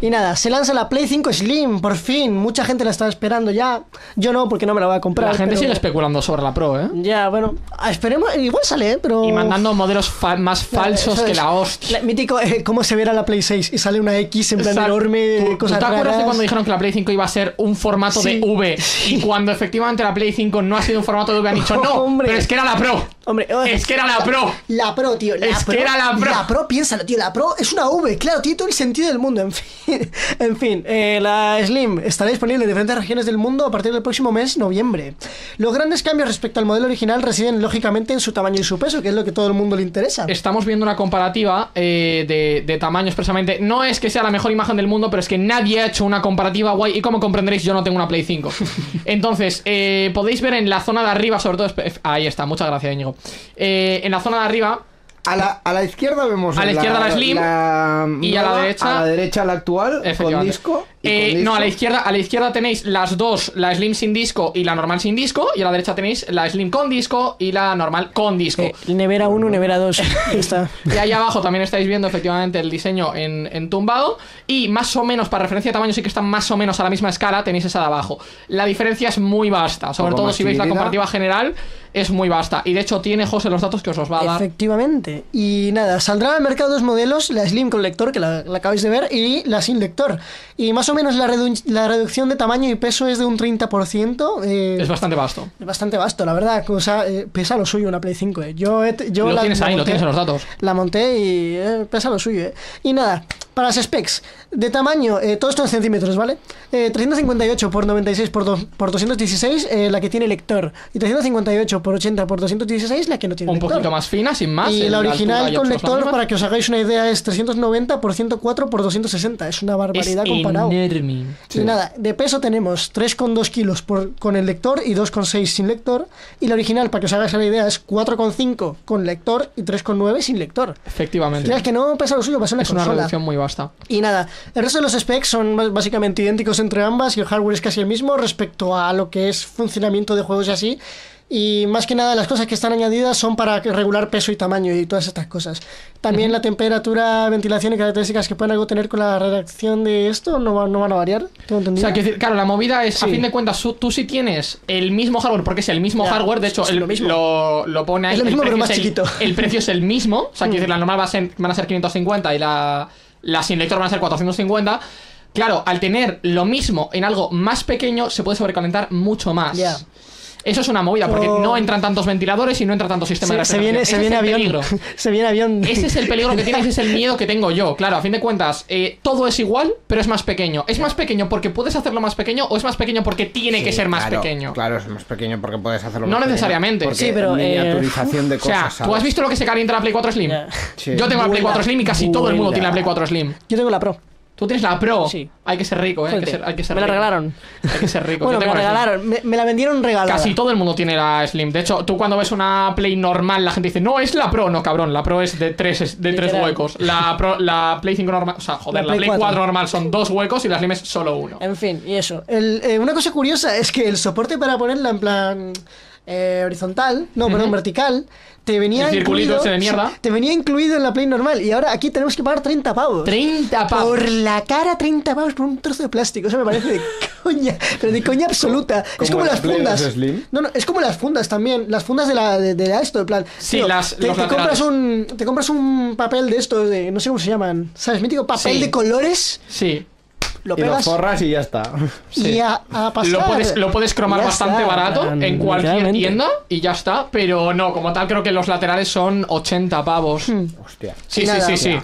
Y nada, se lanza la Play 5 Slim, por fin. Mucha gente la estaba esperando ya. Yo no, porque no me la voy a comprar. La gente pero- sigue especulando sobre la Pro, ¿eh? Ya, bueno, ah, esperemos, igual sale, ¿eh? pero... Y mandando modelos fa- más falsos Eso que es. la hostia. La- mítico, eh, cómo se verá la Play 6 y sale una X en plan Exacto. enorme, ¿Tú- ¿Tú cosas te acuerdas de cuando dijeron que la Play 5 iba a ser un formato Sí. de V? Y cuando efectivamente la Play 5 no ha sido un formato de V, han dicho no, Hombre. pero es que era la Pro. Hombre, oh, Es que era la Pro. La Pro, tío. La Es que Pro, era la Pro. La Pro, piénsalo, tío. La Pro es una V, claro, tiene todo el sentido del mundo. En fin, en fin eh, la Slim estará disponible en diferentes regiones del mundo a partir del próximo mes, noviembre. Los grandes cambios respecto al modelo original residen lógicamente en su tamaño y su peso, que es lo que todo el mundo le interesa. Estamos viendo una comparativa eh, de, de tamaños precisamente. No es que sea la mejor imagen del mundo, pero es que nadie ha hecho una comparativa guay. Y como comprenderéis, yo no tengo una Play 5. Entonces, eh, podéis ver en la zona de arriba, sobre todo. Ahí está, muchas gracias, Íñigo. Eh, en la zona de arriba, A la, a la izquierda vemos A la izquierda la Slim y a la derecha- a la derecha la actual con disco. Eh, no, a la izquierda, a la izquierda tenéis las dos, la Slim sin disco y la normal sin disco, y a la derecha tenéis la Slim con disco y la normal con disco. Eh, nevera 1, nevera 2. Ya está. Y ahí abajo también estáis viendo efectivamente el diseño en, en tumbado. Y más o menos, para referencia de tamaño, sí que están más o menos a la misma escala, tenéis esa de abajo. La diferencia es muy vasta, sobre todo si veis la comparativa general, es muy vasta. Y de hecho tiene José los datos que os los va a dar. Efectivamente. Y nada, saldrán al mercado dos modelos, la Slim con lector, que la, la acabáis de ver, y la sin lector. Y más o menos la, redu- la reducción de tamaño y peso es de un 30%. eh, Es bastante vasto. es bastante vasto, la verdad. O sea, eh, pesa lo suyo una Play 5. eh. Yo, yo Lo la, tienes la ahí, lo monté- tienes en los datos. La monté y eh, pesa lo suyo. eh. Y nada, para las specs, de tamaño, eh, todo esto en centímetros, ¿vale? Eh, 358 por 96 por, do- por 216, eh, la que tiene lector. Y 358 por 80 por 216, la que no tiene Un lector. poquito más fina, sin más. Y la original con lector, para que os hagáis una idea, es 390 por 104 por 260. Es una es barbaridad comparado. enorme. Y nada, de peso tenemos 3,2 kilos por, con el lector y 2,6 sin lector. Y la original, para que os hagáis la idea, es 4,5 con lector y 3,9 sin lector. Efectivamente. Tienes que no pesa lo suyo, pasa una Es una consola. reducción muy Y nada, el resto de los specs son básicamente idénticos entre ambas y el hardware es casi el mismo respecto a lo que es funcionamiento de juegos y así. Y más que nada las cosas que están añadidas son para que- regular peso y tamaño y todas estas cosas. También la temperatura, ventilación y características que pueden algo tener con la redacción de esto no, no van a variar. ¿Tengo O sea, decir, claro, la movida es, a fin de cuentas, tú sí tienes el mismo hardware, porque es el mismo Ya, hardware, de hecho, el- lo mismo. Lo, lo pone ahí. Es lo el mismo, pero precio más es el- chiquito. El precio es el mismo, o sea, quiero Mm. decir, la normal va a ser, van a ser 550 y la, la sin lector van a ser 450. Claro, al tener lo mismo en algo más pequeño, se puede sobrecalentar mucho más. Ya. Eso es una movida, porque Oh. no entran tantos ventiladores y no entra tanto sistema de se, se viene, se Ese viene es avión. peligro. se viene avión. Ese es el peligro que tiene, ese es el miedo que tengo yo. Claro, a fin de cuentas, eh, todo es igual, pero es más pequeño. ¿Es más pequeño porque puedes hacerlo más pequeño o es más pequeño porque tiene que ser más claro, pequeño? Claro, es más pequeño porque puedes hacerlo No más pequeño, necesariamente. porque Sí, pero, eh, de O sea, cosas. ¿tú has visto lo que se calienta la Play 4 Slim? Sí. Yo tengo la Play Vuela, 4 Slim y casi todo el mundo tiene la Play 4 Slim. Yo tengo la Pro. Tú tienes la Pro. Sí. Hay que ser rico, ¿eh? Hay que ser, hay que ser me la rico. regalaron. Hay que ser rico. Bueno, me la regalaron. Me, me la vendieron regalada. Casi todo el mundo tiene la Slim. De hecho, tú cuando ves una Play normal, la gente dice, no, es la Pro. No, cabrón, la Pro es de tres, es de tres huecos. La, Pro, la Play 5 normal, o sea, joder, La la, Play Play 4. 4 normal son dos huecos y la Slim es solo uno. En fin, y eso. El- eh, una cosa curiosa es que el soporte para ponerla en plan eh, horizontal, no, perdón, vertical, te venía El circulito incluido, ese de mierda. te venía incluido en la Play normal y ahora aquí tenemos que pagar 30 pavos. 30 pavos. Por la cara 30 pavos por un trozo de plástico, eso me parece de coña, pero de coña absoluta. es como como la las Play fundas. 2 Slim. No, no, es como las fundas también, las fundas de la de, de la esto, en plan. Sí, las- te, los te laterales. compras un te compras un papel de estos de no sé cómo se llaman, ¿sabes? Mítico papel Sí. de colores, Sí. Lo Y lo pegas forras y ya está. y sí. a, a pasar. Lo puedes, lo puedes cromar Ya bastante está. barato en cualquier tienda y ya está. Pero no, como tal, creo que los laterales son 80 pavos. Hmm. Hostia. Sí, Y sí, nada, sí, sí.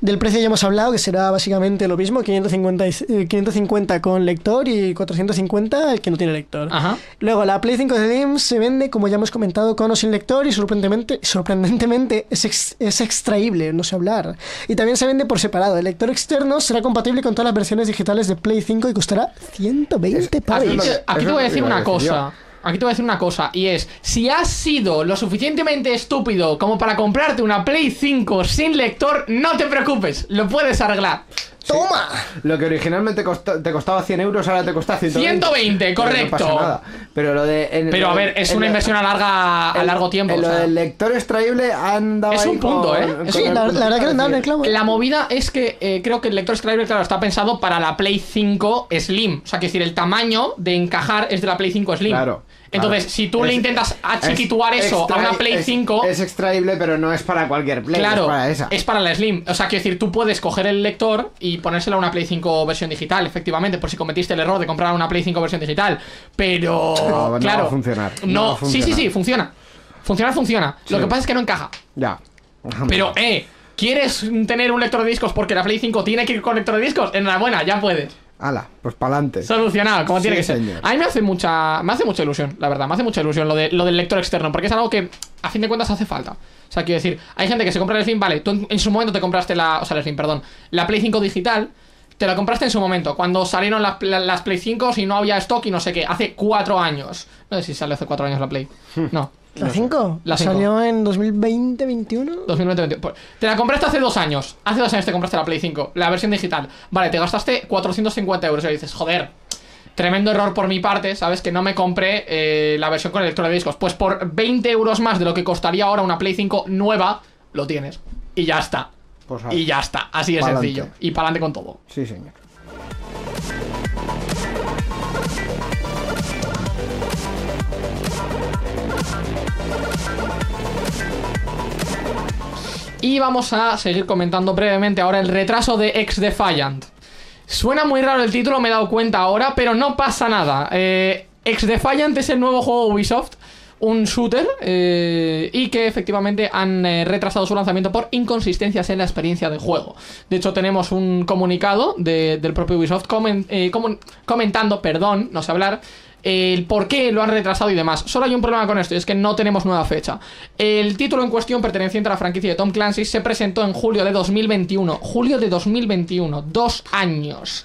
Del precio ya hemos hablado, que será básicamente lo mismo, 550, y- eh, 550 con lector y 450 el que no tiene lector. Ajá. Luego, la Play 5 de Steam se vende, como ya hemos comentado, con o sin lector y sorprendentemente, sorprendentemente es, ex- es extraíble, no sé hablar. Y también se vende por separado. El lector externo será compatible con todas las versiones digitales de Play 5 y costará 120 Es- pavos. Aquí, te, voy a decir una cosa. Aquí te voy a decir una cosa, y es, si has sido lo suficientemente estúpido como para comprarte una Play 5 sin lector, no te preocupes, lo puedes arreglar. ¡Toma! Lo que originalmente costó- te costaba 100 euros, ahora te cuesta 120. 120, Pero correcto. No pasa nada. Pero lo de. en- Pero a ver, es en una inversión a, larga, a largo tiempo. en o lo sea. del lector extraíble han dado Es un punto, con- ¿eh? con Sí, la, punto la verdad que dan decir, el clavo. La movida es que eh, creo que el lector extraíble, claro, está pensado para la Play 5 Slim. O sea, que decir, el tamaño de encajar es de la Play 5 Slim. Claro. Entonces, si tú le Es- intentas es achiquituar eso a una Play es- 5, Es, extraíble, pero no es para cualquier Play. claro, Es para esa. es para la Slim. O sea, quiero decir, tú puedes coger el lector y ponérselo a una Play 5 versión digital, efectivamente, por si cometiste el error de comprar una Play 5 versión digital. Pero, No, no claro. va a funcionar, no No, va a sí, sí, funcionar. sí, funciona. Funcionar, funciona. Lo que pasa es que no encaja. Ya. Pero, eh, ¿quieres tener un lector de discos porque la Play 5 tiene que ir con lector de discos? Enhorabuena, ya puedes. Hala, pues pa'lante. Solucionado, como Sí, tiene que ser. A mí me hace mucha me hace mucha ilusión, la verdad, me hace mucha ilusión lo, de, lo del lector externo, porque es algo que a fin de cuentas hace falta. O sea, quiero decir, hay gente que se compra el Slim, vale, tú en, en su momento te compraste la, o sea, el Slim, perdón, la Play 5 digital, te la compraste en su momento, cuando salieron las, la- las Play 5 y no había stock y no sé qué, hace cuatro años. No sé si salió hace cuatro años la Play. No. ¿La 5? La cinco. ¿Salió en 2020-21? 2020. Pues, Te la compraste hace dos años. Hace dos años te compraste la Play 5, la versión digital. Vale, te gastaste 450 euros. Y dices, joder, tremendo error por mi parte, ¿sabes? Que no me compré eh, la versión con el lector de discos. Pues por 20 euros más de lo que costaría ahora una Play 5 nueva, lo tienes. Y ya está. Pues. Y ya está. Así de Pa'lante. sencillo. Y para adelante con todo. Sí, señor. Y vamos a seguir comentando brevemente ahora el retraso de Ex Defiant. Suena muy raro el título, me he dado cuenta ahora, pero no pasa nada. Eh, Ex Defiant es el nuevo juego de Ubisoft, un shooter, eh, y que efectivamente han eh, retrasado su lanzamiento por inconsistencias en la experiencia de juego. De hecho, tenemos un comunicado de- del propio Ubisoft eh, comentando, perdón, no sé hablar, el por qué lo han retrasado y demás. Solo hay un problema con esto y es que no tenemos nueva fecha. El título en cuestión, perteneciente a la franquicia de Tom Clancy, se presentó en julio de 2021. Julio de 2021, dos años.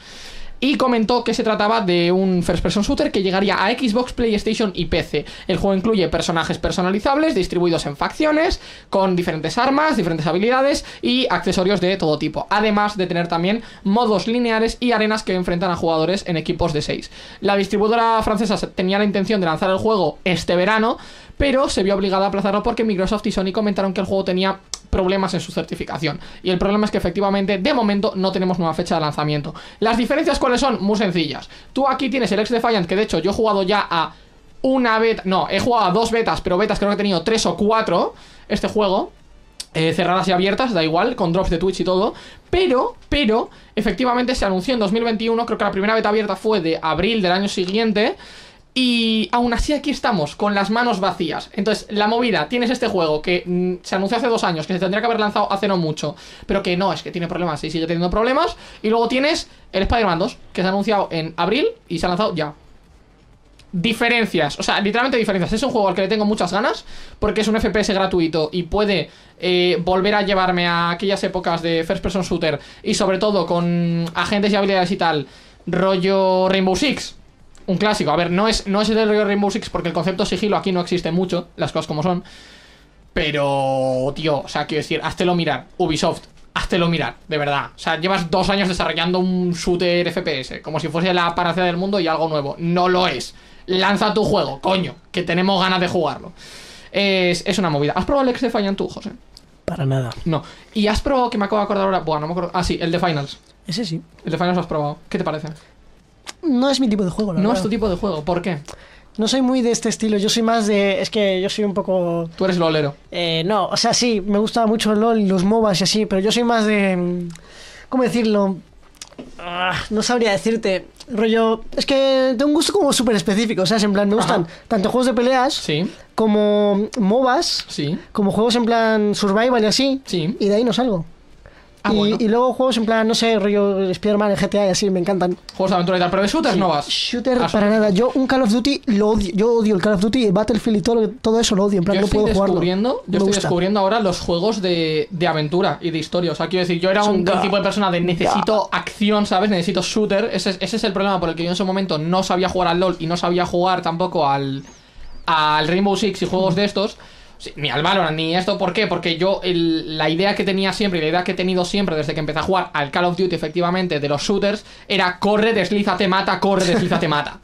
Y comentó que se trataba de un first person shooter que llegaría a Xbox, PlayStation y PC. El juego incluye personajes personalizables distribuidos en facciones, con diferentes armas, diferentes habilidades y accesorios de todo tipo. Además de tener también modos lineares y arenas que enfrentan a jugadores en equipos de 6. La distribuidora francesa tenía la intención de lanzar el juego este verano, pero se vio obligada a aplazarlo porque Microsoft y Sony comentaron que el juego tenía problemas en su certificación. Y el problema es que efectivamente, de momento, no tenemos nueva fecha de lanzamiento. Las diferencias cuáles son? Muy sencillas. Tú aquí tienes el Ex Defiant, que de hecho yo he jugado ya a una beta, no, he jugado a dos betas, pero betas creo que he tenido tres o cuatro, este juego. eh, cerradas y abiertas, da igual, con drops de Twitch y todo. Pero, pero, efectivamente se anunció en 2021, creo que la primera beta abierta fue de abril del año siguiente. Y aún así aquí estamos, con las manos vacías. Entonces, la movida, tienes este juego que mm, se anunció hace dos años, que se tendría que haber lanzado hace no mucho, pero que no, es que tiene problemas y sigue teniendo problemas. Y luego tienes el Spider-Man 2, que se ha anunciado en abril y se ha lanzado ya. Diferencias, o sea, literalmente diferencias. Es un juego al que le tengo muchas ganas, porque es un FPS gratuito y puede eh, volver a llevarme a aquellas épocas de First Person Shooter y sobre todo con agentes y habilidades y tal, rollo Rainbow Six. Un clásico, a ver, no es, no es el Rainbow Six porque el concepto sigilo aquí no existe mucho, las cosas como son. Pero, tío, o sea, quiero decir, háztelo mirar, Ubisoft, háztelo mirar, de verdad. O sea, llevas dos años desarrollando un shooter FPS, como si fuese la panacea del mundo y algo nuevo. No lo es. Lanza tu juego, coño, que tenemos ganas de jugarlo. Es, es una movida. ¿Has probado el ex de Defiant tú, José? Para nada. No. ¿Y has probado, que me acabo de acordar ahora? Bueno, no me acuerdo. Ah, sí, el de Finals. Ese sí. El de Finals lo has probado. ¿Qué te parece? No es mi tipo de juego, la No verdad. es tu tipo de juego. ¿Por qué? No soy muy de este estilo, yo soy más de... Es que yo soy un poco... Tú eres lolero. eh, no, o sea, sí, me gusta mucho el LOL y los MOBAs y así, pero yo soy más de... mm, ¿Cómo decirlo? Ah, no sabría decirte. Rollo... Es que tengo un gusto como súper específico, o sea, en plan, me gustan Ajá. tanto juegos de peleas Sí, como MOBAs, sí, como juegos en plan survival y así, sí. y de ahí no salgo. Ah, y, bueno. y luego juegos en plan, no sé, rollo Spider-Man, GTA y así, me encantan. Juegos de aventura y tal, pero de shooters no vas. Shooter Ah, para nada. Yo un Call of Duty lo odio. Yo odio el Call of Duty, el Battlefield y todo, eso lo odio. En plan, Yo no puedo jugarlo. No yo estoy gusta. descubriendo ahora los juegos de, de aventura y de historia. O sea, quiero decir, yo era un tipo de persona de necesito acción, ¿sabes? Necesito shooter. Ese, es- ese es el problema por el que yo en ese momento no sabía jugar al LOL y no sabía jugar tampoco al, al Rainbow Six y juegos de estos. Sí, Ni al Valorant, ni esto. ¿Por qué? Porque yo el- la idea que tenía siempre y la idea que he tenido siempre desde que empecé a jugar al Call of Duty, efectivamente, de los shooters, era corre, deslízate, mata, corre, deslízate, mata.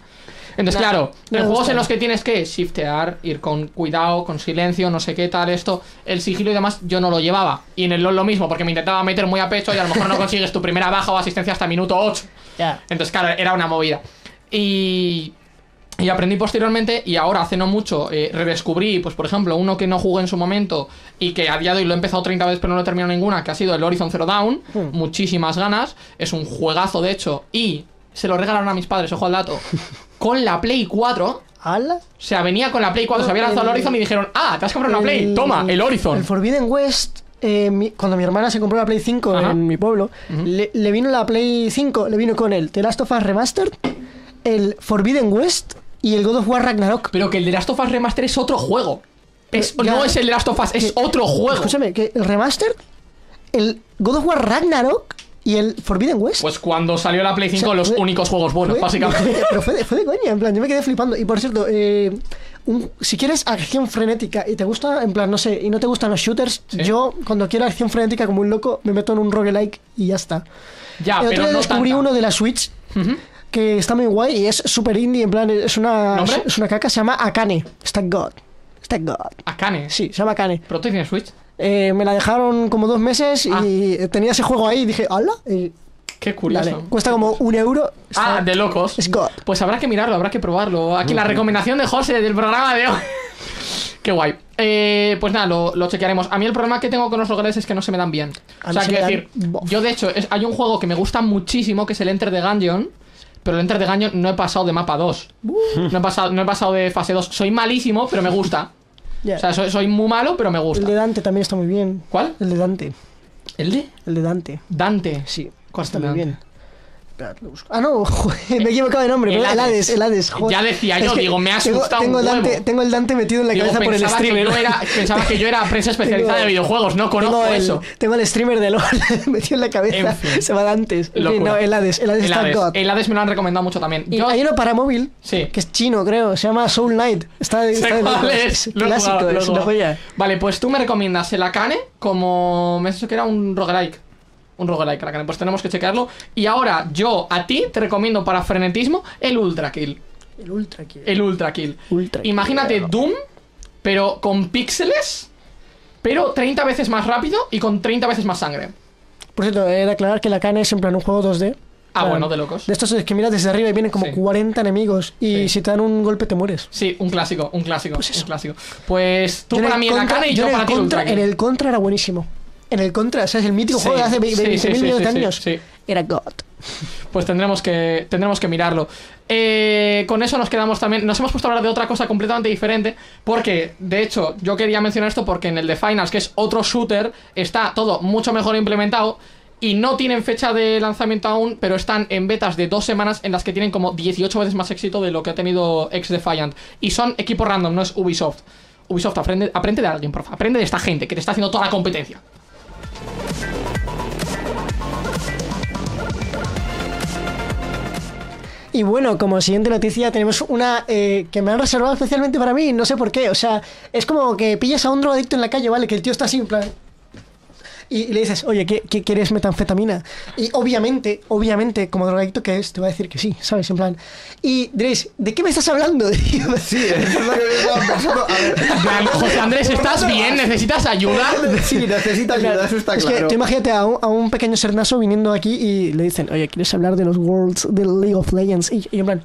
Entonces, Nah, claro, en juegos gusta. en los que tienes que shiftear, ir con cuidado, con silencio, no sé qué tal, esto, el sigilo y demás, yo no lo llevaba. Y en el LoL lo mismo, porque me intentaba meter muy a pecho y a lo mejor no consigues tu primera baja o asistencia hasta minuto 8. Ya. Entonces, claro, era una movida. Y, y aprendí posteriormente y ahora hace no mucho eh, redescubrí, pues por ejemplo, uno que no jugué en su momento y que a día de hoy lo he empezado 30 veces pero no lo he terminado ninguna, que ha sido el Horizon Zero Dawn. Muchísimas ganas. Es un juegazo, de hecho, y se lo regalaron a mis padres, ojo al dato, con la Play 4. ¿Ala? O sea, venía con la Play 4, se había lanzado el Horizon y dijeron, ah, te has comprado una Play, toma, el Horizon. El Forbidden West, eh, mi- cuando mi hermana se compró la Play 5 Ajá. en mi pueblo, le vino la Play 5, le vino con el The Last of Us Remastered, el Forbidden West y el God of War Ragnarok. Pero que el de Last of Us Remaster es otro juego. Es, Pero ya- no es el Last of Us, es que- otro juego. Escúchame, que el Remastered, el God of War Ragnarok y el Forbidden West. Pues cuando salió la Play 5, O sea, los fue- únicos juegos buenos, Fue- básicamente. Pero fue de, fue de coña, en plan, yo me quedé flipando. Y por cierto, eh, un- si quieres acción frenética y te gusta, en plan, no sé, y no te gustan los shooters, Sí. yo cuando quiero acción frenética como un loco, me meto en un roguelike y ya está. Ya, el otro pero día no descubrí tanta. uno de la Switch. Que está muy guay y es super indie, en plan, es una, ¿Nombre? es una caca, se llama Akane. Está God. Está God. Akane. Sí, se llama Akane. Pero tú tienes Switch. Eh, me la dejaron como dos meses Ah. y tenía ese juego ahí y dije, ¡hala! Y, Qué curioso. dale, cuesta como un euro. Ah, de locos. Es God. Pues habrá que mirarlo, habrá que probarlo. Aquí la recomendación de José del programa de hoy. Qué guay. Eh, pues nada, lo, lo chequearemos. A mí el problema que tengo con los rogueles es que no se me dan bien. A o sea, se quiero decir, bof. yo de hecho, es- hay un juego que me gusta muchísimo que es el Enter the Gungeon. Pero el Enter the Gungeon no he pasado de mapa 2. No he pasado, no he pasado de fase 2. Soy malísimo, pero me gusta. O sea, soy, soy muy malo, pero me El gusta. de Dante también está muy bien. ¿Cuál? El de Dante. ¿El de? El de Dante. Dante. Sí. ¿Cuál está es el muy bien. Ah, no, joder, me he equivocado de nombre. El pero El Hades. El Hades. joder. Ya decía yo, Es que digo, me ha asustado tengo, un Dante, huevo. tengo el Dante metido en la Digo, cabeza por el streamer. era, pensaba que yo era prensa especializada Tengo- de videojuegos, no conozco tengo el, eso. Tengo el streamer de LOL metido en la cabeza. En fin. Se va Dante. En fin, Locura. no, el Hades. El Hades El está Hades, God. el Hades me lo han recomendado mucho también. Y Yo- hay uno para móvil Sí. que es chino, creo. Se llama Soul Knight. Está, está de locos. es, lo clásico, lo es una jugado. joya. Vale, pues tú me recomiendas el Akane como... Me has dicho que era un roguelike. Un roguelike, el Akane. Pues tenemos que checarlo. Y ahora yo a ti te recomiendo para frenetismo el Ultra Kill. El Ultra Kill. El Ultra Kill. Ultra Kill. Imagínate Doom, pero con píxeles, pero 30 veces más rápido y con 30 veces más sangre. Por cierto, he de aclarar que la Kane es en plan un juego 2D. Ah, Plan, bueno, de locos. De estos es que miras desde arriba y vienen como Sí. 40 enemigos. Y Sí. si te dan un golpe te mueres. Sí, un clásico, un clásico, Pues un eso. clásico. Pues tú Yo en para mí el contra- Akane y yo yo en para el ti el En el contra era buenísimo. En el contra, o sea, es el mítico Sí, juego de hace sí, 20.000 sí, millones de años. Era God. Pues tendremos que, tendremos que mirarlo. Eh, con eso nos quedamos también. Nos hemos puesto a hablar de otra cosa completamente diferente. Porque, de hecho, yo quería mencionar esto porque en el de Finals, que es otro shooter, está todo mucho mejor implementado. Y no tienen fecha de lanzamiento aún, pero están en betas de dos semanas en las que tienen como 18 veces más éxito de lo que ha tenido Ex Defiant. Y son equipos random, no es Ubisoft. Ubisoft, aprende, aprende de alguien, por favor. Aprende de esta gente que te está haciendo toda la competencia. Y bueno, como siguiente noticia tenemos una eh, que me han reservado especialmente para mí, no sé por qué. O sea, es como que pillas a un drogadicto en la calle, ¿vale? Que el tío está así, en plan... Y, le dices, oye, ¿qué, qué quieres metanfetamina? Y obviamente, obviamente, como drogadicto que es, te va a decir que sí, ¿sabes? En plan... Y diréis, ¿de qué me estás hablando? Sí, eso es lo que yo estaba pensando. A ver, En plan, José Andrés, ¿estás bien? ¿Necesitas ayuda? Sí, necesita ayuda, eso está es claro. que tú imagínate a un, a un pequeño sernazo viniendo aquí y le dicen, oye, ¿quieres hablar de los Worlds del League of Legends? Y, y en plan,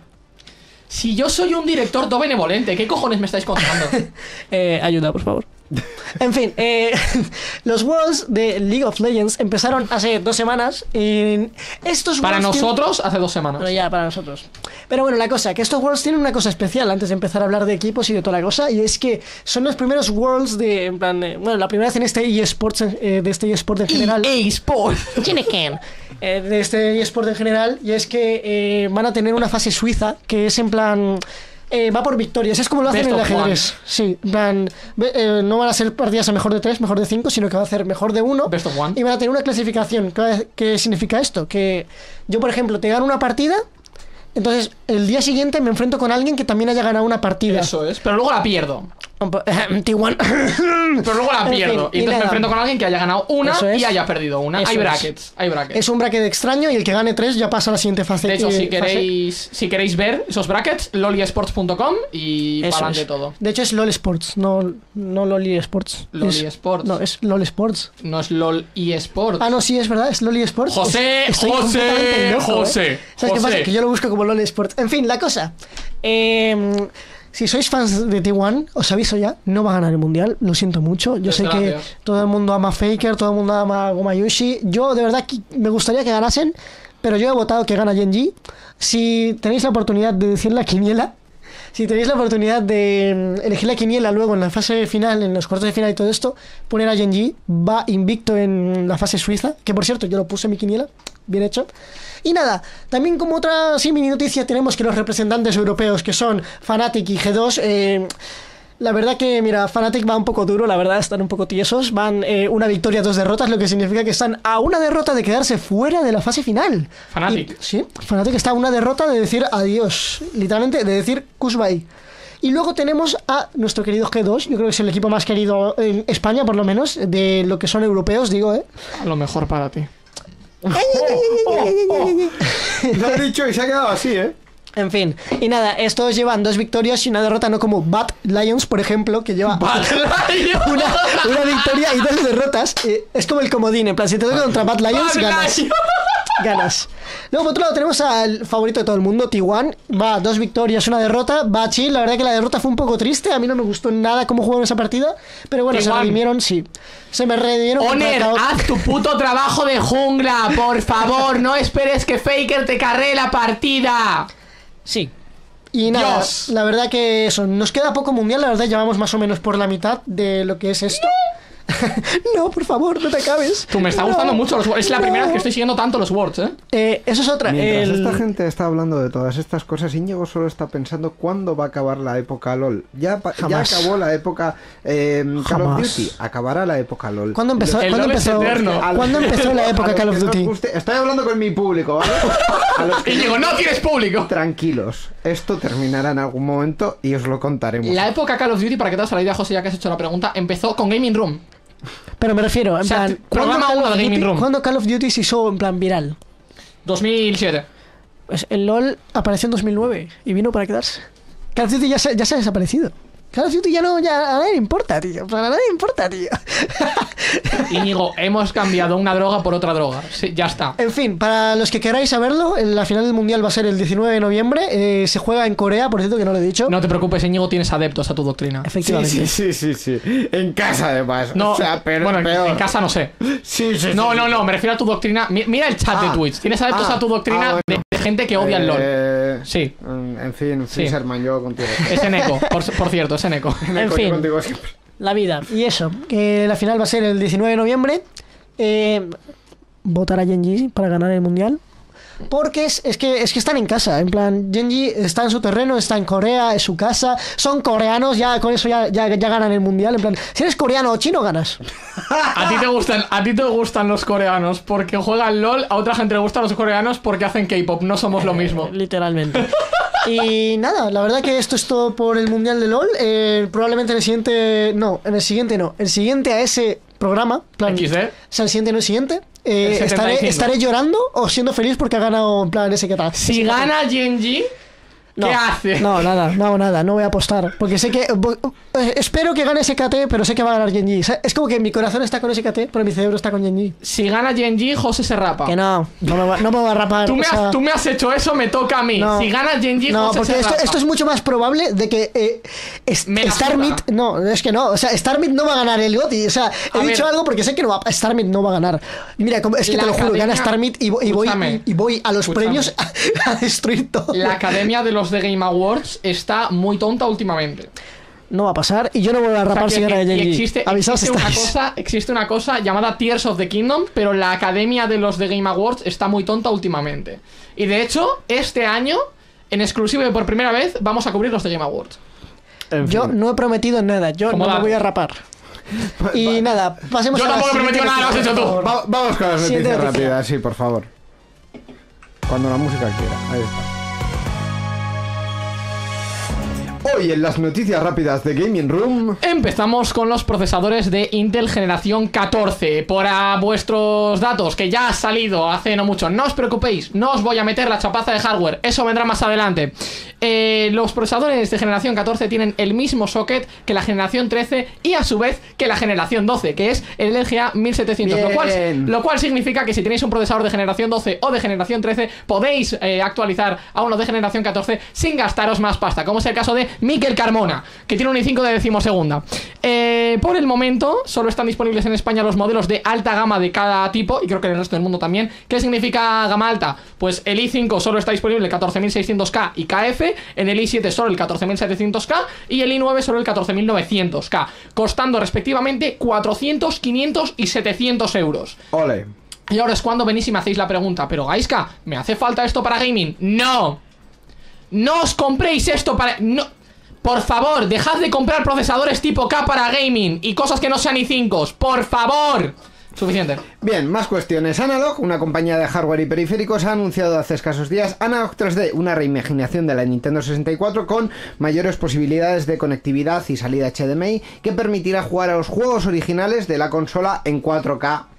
Si yo soy un director todo benevolente, ¿qué cojones me estáis contando? Eh, ayuda, por favor. En fin, eh, los Worlds de League of Legends empezaron hace dos semanas. y estos Para Worlds tienen- nosotros, hace dos semanas. Ya, para nosotros. Pero bueno, la cosa, que estos Worlds tienen una cosa especial antes de empezar a hablar de equipos y de toda la cosa, y es que son los primeros Worlds de, en plan, de- bueno, la primera vez en este eSports, eh, de este eSport en general. eSport. Eh, de este eSport en general, y es que eh, van a tener una fase suiza que es en plan. Eh, va por victorias, es como lo hacen Best en el ajedrez. Sí, ve- eh, no van a ser partidas a mejor de 3, mejor de 5, sino que va a ser mejor de 1. Best of one. Y van a tener una clasificación. ¿Qué, qué significa esto? Que yo, por ejemplo, te gano una partida, entonces el día siguiente me enfrento con alguien que también haya ganado una partida. Eso es. Pero luego la pierdo. T1. Pero luego la En fin, pierdo. y y entonces me enfrento con alguien que haya ganado una Eso es. y haya perdido una. Eso hay es. brackets. Hay brackets. Es un bracket extraño y el que gane 3 ya pasa a la siguiente fase. De hecho, eh, si queréis, si queréis ver esos brackets, loliesports.com y Eso para adelante es. todo. De hecho es LOL Sports, no, no LOL Sports. LOL Es-. No, es LOL Sports. No es LOL eSports. Ah, no, sí, es verdad, es LOL Sports. José, Es- estoy José, completamente loco, ¿eh? José, ¿Sabes qué José. pasa? Que yo lo busco como LOL Sports. En fin, la cosa. Eh, si sois fans de T1, os aviso ya, no va a ganar el mundial, lo siento mucho. Yo sé que todo el mundo ama a Faker, todo el mundo ama a Gomayushi. Yo de verdad me gustaría que ganasen, pero yo he votado que gana Genji. Si tenéis la oportunidad de decir la quiniela, si tenéis la oportunidad de mm, elegir la quiniela luego en la fase final, en los cuartos de final y todo esto, poner a Genji, va invicto en la fase suiza, que por cierto yo lo puse en mi quiniela, bien hecho. Y nada, también como otra sí, mini noticia tenemos que los representantes europeos que son Fnatic y G2, eh, la verdad que, mira, Fnatic va un poco duro, la verdad, están un poco tiesos. Van eh, una victoria, dos derrotas, lo que significa que están a una derrota de quedarse fuera de la fase final. Fnatic. Sí, Fnatic está a una derrota de decir adiós, literalmente, de decir Kushbai. Y luego tenemos a nuestro querido G2, yo creo que es el equipo más querido en España, por lo menos, de lo que son europeos, digo, ¿eh? A lo mejor para ti. Lo ha dicho y se ha quedado así, ¿eh? En fin, y nada, estos llevan dos victorias y una derrota, no como Bad Lions, por ejemplo, que lleva una, una victoria y dos derrotas. Eh, es como el comodín, en plan, si te toca contra Bad Lions, ganas. Ganas. Luego, por otro lado, tenemos al favorito de todo el mundo, T1. Va, dos victorias, una derrota. Va chill. La verdad que la derrota fue un poco triste. A mí no me gustó nada cómo jugaron esa partida. Pero bueno, se T1. redimieron, sí. Se me redimieron. Oner, haz tu puto trabajo de jungla, por favor. No esperes que Faker te carree la partida. Sí. Y nada, Dios. la verdad que eso, nos queda poco mundial, la verdad llevamos más o menos por la mitad de lo que es esto. no, por favor, no te acabes. Tú me está No, gustando mucho los Words. Es la no. primera vez que estoy siguiendo tanto los Words, ¿eh? Eh, eso es otra. Mientras el- esta gente está hablando de todas estas cosas, Íñigo solo está pensando cuándo va a acabar la época LOL. Ya, acabó la época eh, Call of. Duty. Acabará la época LOL. ¿Cuándo empezó, El ¿cuándo LOL empezó, ¿cuándo empezó la época Call of Duty? guste- Estoy hablando con mi público, ¿vale? Digo, no tienes público. Tranquilos, esto terminará en algún momento y os lo contaremos. La época Call of Duty, para que te hagas la idea, José, ya que has hecho la pregunta, empezó con Gaming Room. Pero me refiero, en O sea, plan, programa ¿cuándo Call uno of de Gaming Duty- Room. ¿cuándo Call of Duty se hizo en plan viral? 2007. Pues el LOL apareció en 2009 y vino para quedarse. Call of Duty ya se, ya se ha desaparecido. Call of Duty ya no, ya a nadie le importa, tío. En plan, A nadie le importa, tío. Íñigo, hemos cambiado una droga por otra droga. Sí, ya está. En fin, para los que queráis saberlo, en la final del mundial va a ser el 19 de noviembre. eh, se juega en Corea, por cierto, que no lo he dicho. No te preocupes, Íñigo, tienes adeptos a tu doctrina. Efectivamente. sí, sí, sí, sí. En casa, además. No, o sea, pero, bueno, en- peor. en casa no sé. Sí, sí, No, sí, no, sí. no, me refiero a tu doctrina. Mi- Mira el chat Ah, de Twitch. Tienes adeptos ah, a tu doctrina ah, de, bueno. de gente que odia el LOL. Eh, Sí. En fin, Sí. Yo contigo. Es Eneco, por, por cierto, es Eneco. Me En coño fin. contigo siempre. La vida. Y eso, que la final va a ser el 19 de noviembre. Eh, votar a Genji para ganar el mundial. Porque es, es que, es que están en casa. En plan, Genji está en su terreno, está en Corea, es su casa. Son coreanos, ya con eso ya, ya, ya ganan el mundial. En plan, si eres coreano o chino, ganas. A ti te gustan, a ti te gustan los coreanos porque juegan LOL, a otra gente le gustan los coreanos porque hacen K-pop, no somos lo mismo. Literalmente. Y nada, la verdad que esto es todo por el Mundial de LOL. Eh, probablemente en el siguiente. No, en el siguiente no. El siguiente a ese programa. plan, XD. O sea, el siguiente no el siguiente. eh, El estaré, 75. estaré llorando o siendo feliz porque ha ganado en plan ese que tal. Si gana Genji, No, ¿Qué hace? No, nada, no hago nada, no voy a apostar. Porque sé que. eh, espero que gane SKT, pero sé que va a ganar Genji. O sea, Es como que mi corazón está con SKT, pero mi cerebro está con Genji. Si gana Genji, José se rapa. Que no, no me, va, no me va a rapar. Tú me, o sea, has, tú me has hecho eso, me toca a mí. No. Si gana Genji, No, José porque se esto, rapa. esto es mucho más probable de que eh, es- Starmit. No, es que no. O sea, Starmit no va a ganar el GOTY. O sea, he A dicho ver. algo porque sé que no va, Starmit no va a ganar. Mira, como- es que La te lo juro, gana Starmit y, vo- y voy, y, y voy a los Escúchame. premios a, a destruir todo. La academia de los The Game Awards está muy tonta últimamente. No va a pasar y yo no voy a O sea, rapar que- Genji. existe, Avisaos existe una cosa, existe una cosa llamada Tears of the Kingdom, pero la academia de los The Game Awards está muy tonta últimamente. Y de hecho, este año, en exclusivo y por primera vez, vamos a cubrir los The Game Awards. En Yo no he prometido nada, yo no me dato. voy a rapar. Y nada, pasemos Yo a la tampoco he prometido siguiente nada, lo has hecho tú. Va- vamos con las noticias noticia. rápidas, sí, por favor. Cuando la música quiera. Ahí está. Hoy en las noticias rápidas de Gaming Room. Empezamos con los procesadores de Intel generación 14. Por a vuestros datos, que ya ha salido hace no mucho, no os preocupéis, no os voy a meter la chapaza de hardware, eso vendrá más adelante. Eh, los procesadores de generación 14 tienen el mismo socket que la generación 13 y a su vez que la generación 12, que es el LGA 1700. Lo cual, lo cual significa que si tenéis un procesador de generación 12 o de generación 13, podéis eh, actualizar a uno de generación 14 sin gastaros más pasta, como es el caso de Miquel Carmona, que tiene un i5 de decimosegunda. Eh, por el momento, solo están disponibles en España los modelos de alta gama de cada tipo, y creo que en el resto del mundo también. ¿Qué significa gama alta? Pues el i5 solo está disponible el 14600K y KF, en el i7 solo el 14700K y el i9 solo el 14900K, costando respectivamente 400, 500 y 700 euros. Ole. Y ahora es cuando venís y me hacéis la pregunta, pero Gaiska, ¿me hace falta esto para gaming? No. No os compréis esto para... No. Por favor, dejad de comprar procesadores tipo K para gaming y cosas que no sean i5. Por favor. Suficiente. Bien, más cuestiones. Analog, una compañía de hardware y periféricos, ha anunciado hace escasos días Analog 3D, una reimaginación de la Nintendo 64 con mayores posibilidades de conectividad y salida HDMI que permitirá jugar a los juegos originales de la consola en 4K.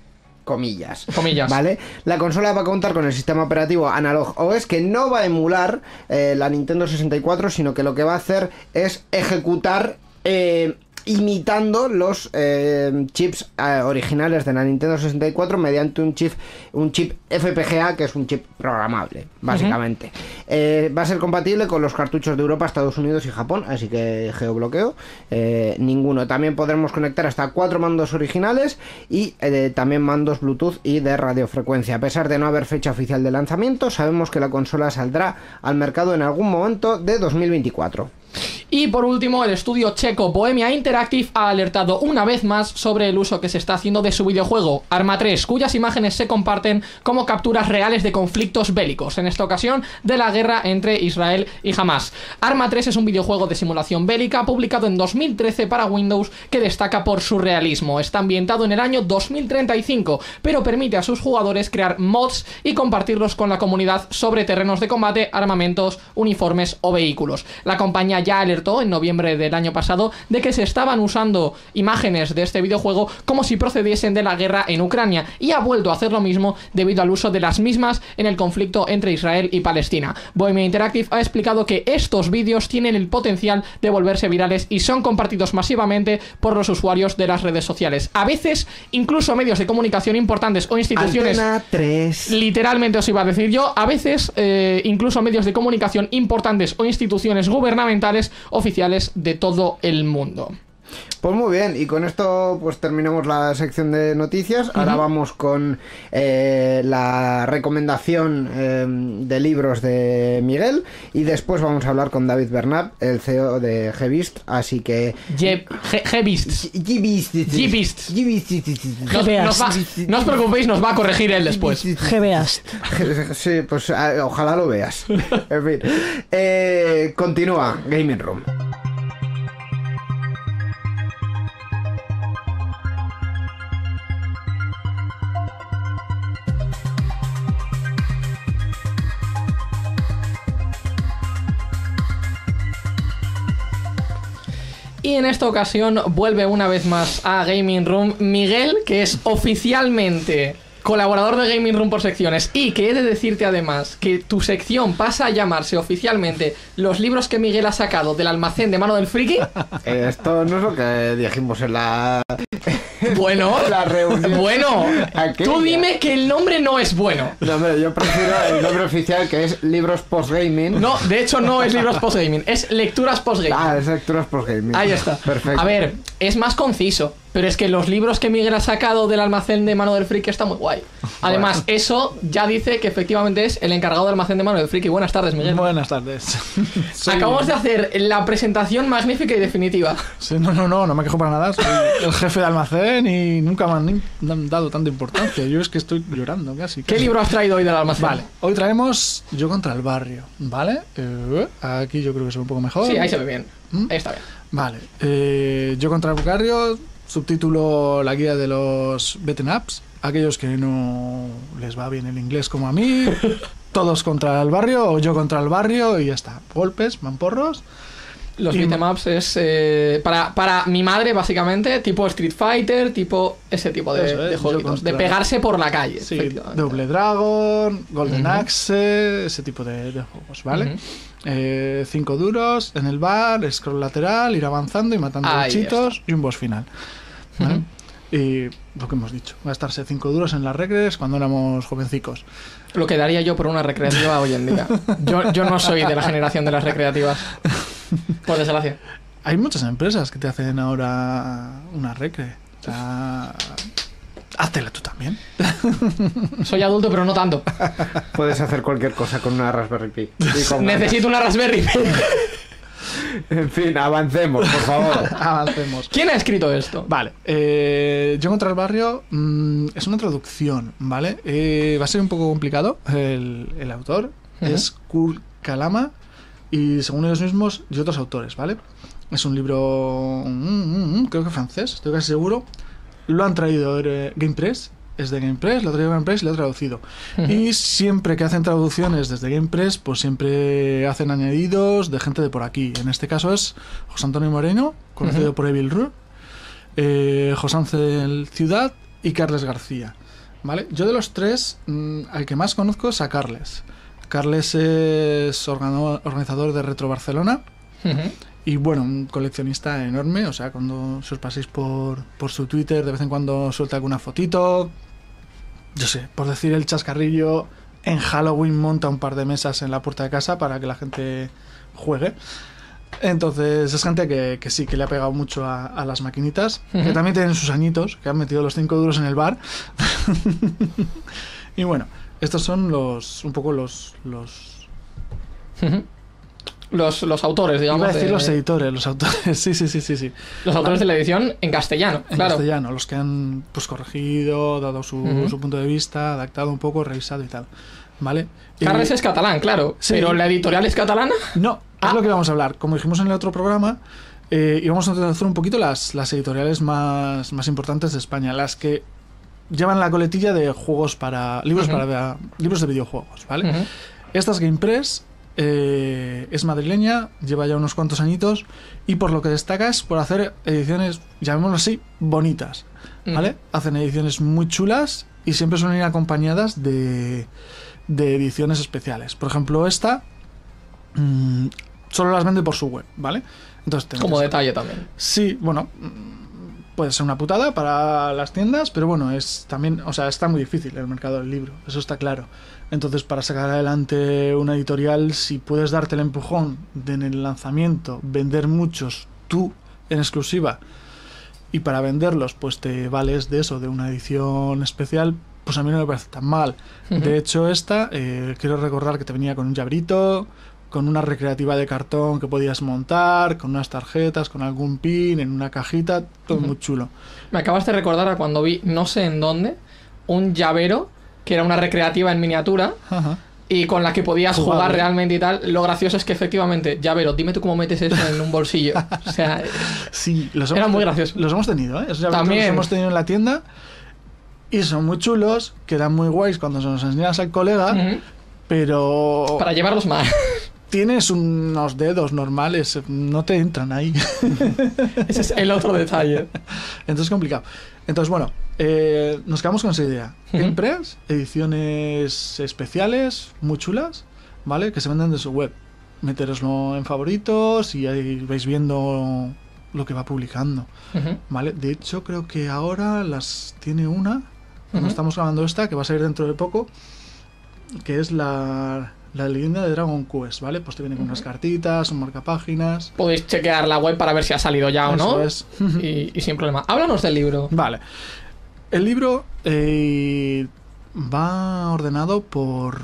Comillas. Comillas. ¿Vale? La consola va a contar con el sistema operativo Analog OS que no va a emular eh, la Nintendo 64, sino que lo que va a hacer es ejecutar eh, imitando los eh, chips eh, originales de la Nintendo 64 mediante un chip, un chip FPGA que es un chip programable, básicamente. Eh, va a ser compatible con los cartuchos de Europa, Estados Unidos y Japón, así que geobloqueo ninguno. También podremos conectar hasta cuatro mandos originales y también mandos Bluetooth y de radiofrecuencia. A pesar de no haber fecha oficial de lanzamiento, sabemos que la consola saldrá al mercado en algún momento de 2024. Y por último, el estudio checo Bohemia Interactive ha alertado una vez más sobre el uso que se está haciendo de su videojuego Arma 3, cuyas imágenes se comparten como capturas reales de conflictos bélicos, en esta ocasión de la guerra entre Israel y Hamas. Arma 3 es un videojuego de simulación bélica publicado en 2013 para Windows que destaca por su realismo. Está ambientado en el año 2035, pero permite a sus jugadores crear mods y compartirlos con la comunidad sobre terrenos de combate, armamentos, uniformes o vehículos. La compañía ya alertó en noviembre del año pasado de que se estaban usando imágenes de este videojuego como si procediesen de la guerra en Ucrania y ha vuelto a hacer lo mismo debido al uso de las mismas en el conflicto entre Israel y Palestina. Bohemia Interactive ha explicado que estos vídeos tienen el potencial de volverse virales y son compartidos masivamente por los usuarios de las redes sociales. A veces, incluso medios de comunicación importantes o instituciones Antena 3. Literalmente os iba a decir yo, a veces eh, incluso medios de comunicación importantes o instituciones gubernamentales oficiales de todo el mundo. Pues muy bien, y con esto pues terminamos la sección de noticias. Ahora vamos con eh, la recomendación eh, de libros de Miguel y después vamos a hablar con David Bernat, el CEO de Gevist. Así que... Gevist. Gevist. Gevist. No os preocupéis, nos va a corregir él después. GBAs. Sí, pues eh, ojalá lo veas. En fin. Eh, continúa, Gaming Room. Y en esta ocasión vuelve una vez más a Gaming Room Miguel, que es oficialmente colaborador de Gaming Room por secciones. Y que he de decirte además que tu sección pasa a llamarse oficialmente Los libros que Miguel ha sacado del almacén de mano del friki. Eh, Esto no es lo que dijimos en la, Bueno, la reunión. bueno, Aquella. tú dime que el nombre no es bueno. No, hombre, yo prefiero el nombre oficial que es Libros Postgaming. No, de hecho no es libros postgaming, es lecturas postgaming. Ah, es Lecturas Postgaming. Ahí está. Perfecto. A ver, es más conciso, pero es que los libros que Miguel ha sacado del almacén de mano del friki está muy guay. Además, eso ya dice que efectivamente es el encargado del almacén de mano del friki. Buenas tardes, Miguel. Buenas tardes. Soy- Acabamos de hacer la presentación magnífica y definitiva. Sí, no, no, no, no me quejo para nada. Soy el jefe de almacén y nunca me han, dado tanta importancia. Yo es que estoy llorando casi. ¿Qué libro has traído hoy del almacén? Vale, hoy traemos Yo contra el barrio, ¿vale? Eh, aquí yo creo que se ve un poco mejor. Sí, ahí se ve bien. ¿Mm? Ahí está bien. Vale, eh, Yo contra el barrio, subtítulo La guía de los beaten ups. Aquellos que no les va bien el inglés como a mí, todos contra el barrio o yo contra el barrio y ya está. Golpes, mamporros. Los beatemaps es eh, para, para mi madre, básicamente, tipo Street Fighter, tipo ese tipo de, es, de yo jueguitos. De pegarse por la calle. Sí. Double Dragon, Golden. Axe, ese tipo de, de juegos, ¿vale? Eh, cinco duros en el bar, scroll lateral, ir avanzando y matando bichitos y un boss final. Y lo que hemos dicho, gastarse cinco duros en las regres cuando éramos jovencicos. Lo que daría yo por una recreativa hoy en día. Yo, yo no soy de la generación de las recreativas. Por desgracia. Hay muchas empresas que te hacen ahora una recre. O sea, háztela tú también. Soy adulto, pero no tanto. Puedes hacer cualquier cosa con una Raspberry Pi. Necesito una Raspberry. ganas. En fin, avancemos, por favor. Avancemos. ¿Quién ha escrito esto? Vale, eh, Yo contra el barrio mm, es una traducción, ¿vale? Eh, va a ser un poco complicado. El, el autor es Kurt Kalama y según ellos mismos y otros autores, ¿vale? Es un libro, mm, mm, creo que francés, estoy casi seguro. Lo han traído eh, GamePress, es de GamePress, lo ha traído GamePress y lo ha traducido. Y siempre que hacen traducciones desde GamePress, pues siempre hacen añadidos de gente de por aquí. En este caso es José Antonio Moreno, conocido por Evil Ru, eh, José Ángel Ciudad y Carles García. ¿Vale? Yo de los tres, mm, al que más conozco es a Carles. Carles es organizador de Retro Barcelona Ujú. Y bueno, un coleccionista enorme. O sea, cuando os paséis por, por su Twitter, de vez en cuando suelta alguna fotito. Yo sé, por decir el chascarrillo, en Halloween monta un par de mesas en la puerta de casa para que la gente juegue. Entonces es gente que, que sí, que le ha pegado mucho a, a las maquinitas, que también tienen sus añitos, que han metido los cinco duros en el bar. y bueno, estos son los un poco los... los. Los, los autores, digamos. Iba a decir de- los editores, los autores, sí, sí, sí, sí, sí. los autores de la edición en castellano, En claro. castellano, los que han pues corregido, dado su, Ujú. su punto de vista, adaptado un poco, revisado y tal. ¿Vale? Carles es catalán, claro. Sí. Pero la editorial es catalana. No, Ah. es lo que vamos a hablar. Como dijimos en el otro programa, eh, íbamos a hacer un poquito las, las editoriales más, más importantes de España, las que llevan la coletilla de juegos para. libros Ujú. para libros de videojuegos, ¿vale? Ujú. Esta es GamePress, eh, es madrileña, lleva ya unos cuantos añitos y por lo que destaca es por hacer ediciones, llamémoslo así, bonitas, ¿vale? Hacen ediciones muy chulas y siempre suelen ir acompañadas de, de ediciones especiales. Por ejemplo, esta mm, solo las vende por su web, ¿vale? Entonces, Como detalle también. Sí, bueno, puede ser una putada para las tiendas, pero bueno, es también, o sea, está muy difícil el mercado del libro, eso está claro. Entonces, para sacar adelante una editorial, si puedes darte el empujón de en el lanzamiento, vender muchos tú en exclusiva, y para venderlos, pues te vales de eso, de una edición especial, pues a mí no me parece tan mal. De hecho, esta, eh, quiero recordar que te venía con un llaverito, con una recreativa de cartón que podías montar, con unas tarjetas, con algún pin, en una cajita, todo muy chulo. Me acabas de recordar a cuando vi, no sé en dónde, un llavero que era una recreativa en miniatura y con la que podías Jugable. jugar realmente y tal. Lo gracioso es que efectivamente, llavero, dime tú cómo metes eso en un bolsillo. O sea, Sí, los Era muy gracioso. Los hemos tenido, ¿eh? Esos También. Los hemos tenido en la tienda y son muy chulos, quedan muy guays cuando se nos enseñas al colega, pero... para llevarlos más. Tienes unos dedos normales, no te entran ahí. Ese es el otro detalle. Entonces es complicado. Entonces, bueno, eh, nos quedamos con esa idea. Game Press, ediciones especiales, muy chulas, ¿vale? Que se venden de su web. Meteroslo en favoritos y ahí vais viendo lo que va publicando. ¿vale? De hecho, creo que ahora las tiene una, cuando estamos grabando esta, que va a salir dentro de poco, que es la, la leyenda de Dragon Quest, ¿vale? Pues te viene con unas cartitas, un marcapáginas. Podéis chequear la web para ver si ha salido ya o no. Eso es. Y, y sin problema. Háblanos del libro. Vale. El libro eh, va ordenado por...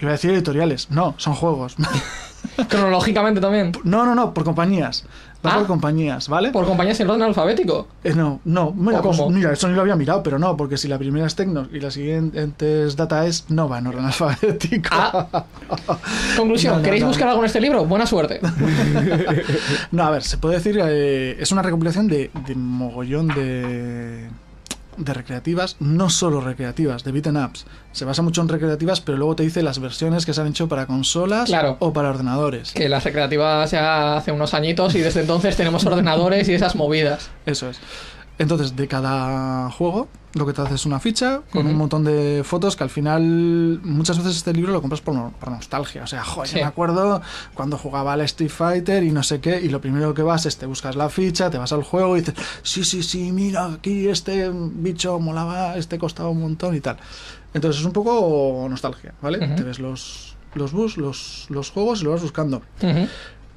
Iba a decir editoriales. No, son juegos. Cronológicamente también. No, no, no, por compañías. Va Ah. por compañías, ¿vale? Por compañías en orden alfabético. Eh, no, no, mira, pues, mira, eso ni lo había mirado, pero no, porque si la primera es Tecnos y la siguiente es Data es, no va en orden alfabético. Ah. Conclusión, No, no, ¿queréis no. buscar algo en este libro? Buena suerte. No, a ver, se puede decir, eh, es una recopilación de, de mogollón de, de recreativas, no solo recreativas, de beaten ups. Se basa mucho en recreativas, pero luego te dice las versiones que se han hecho para consolas Claro. o para ordenadores. Que las recreativas ya hace unos añitos y desde entonces tenemos ordenadores y esas movidas. Eso es. Entonces, de cada juego, lo que te hace es una ficha con un montón de fotos que al final, muchas veces este libro lo compras por, no- por nostalgia. O sea, joder, Sí. me acuerdo cuando jugaba al Street Fighter y no sé qué, y lo primero que vas es te buscas la ficha, te vas al juego y dices, sí, sí, sí, mira, aquí este bicho molaba, este costaba un montón y tal. Entonces es un poco nostalgia, ¿vale? Ujú. Te ves los, los bus, los, los juegos y lo vas buscando. Ujú.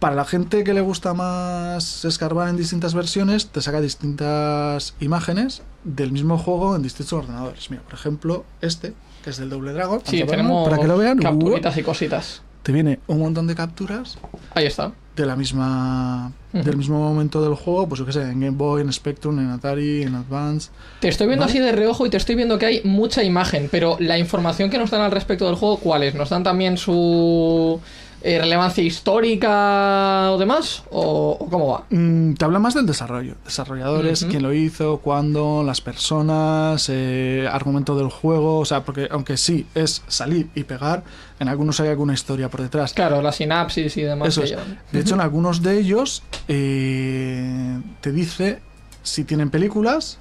Para la gente que le gusta más escarbar en distintas versiones, te saca distintas imágenes del mismo juego en distintos ordenadores. Mira, por ejemplo, este, que es del Double Dragon. Sí, tenemos para que lo vean. capturitas y cositas. Te viene un montón de capturas Ahí está. de la misma del mismo momento del juego, pues yo qué sé, en Game Boy, en Spectrum, en Atari, en Advance. Te estoy viendo Vale. así de reojo y te estoy viendo que hay mucha imagen, pero la información que nos dan al respecto del juego, ¿cuál es? ¿Nos dan también su eh, relevancia histórica o demás? ¿O, o cómo va? Mm, te habla más del desarrollo, desarrolladores, quién lo hizo, cuándo, las personas, eh, argumento del juego, o sea, porque aunque sí es salir y pegar, en algunos hay alguna historia por detrás. Claro, la sinapsis y demás. Eso es. De hecho, en algunos de ellos eh, te dice si tienen películas,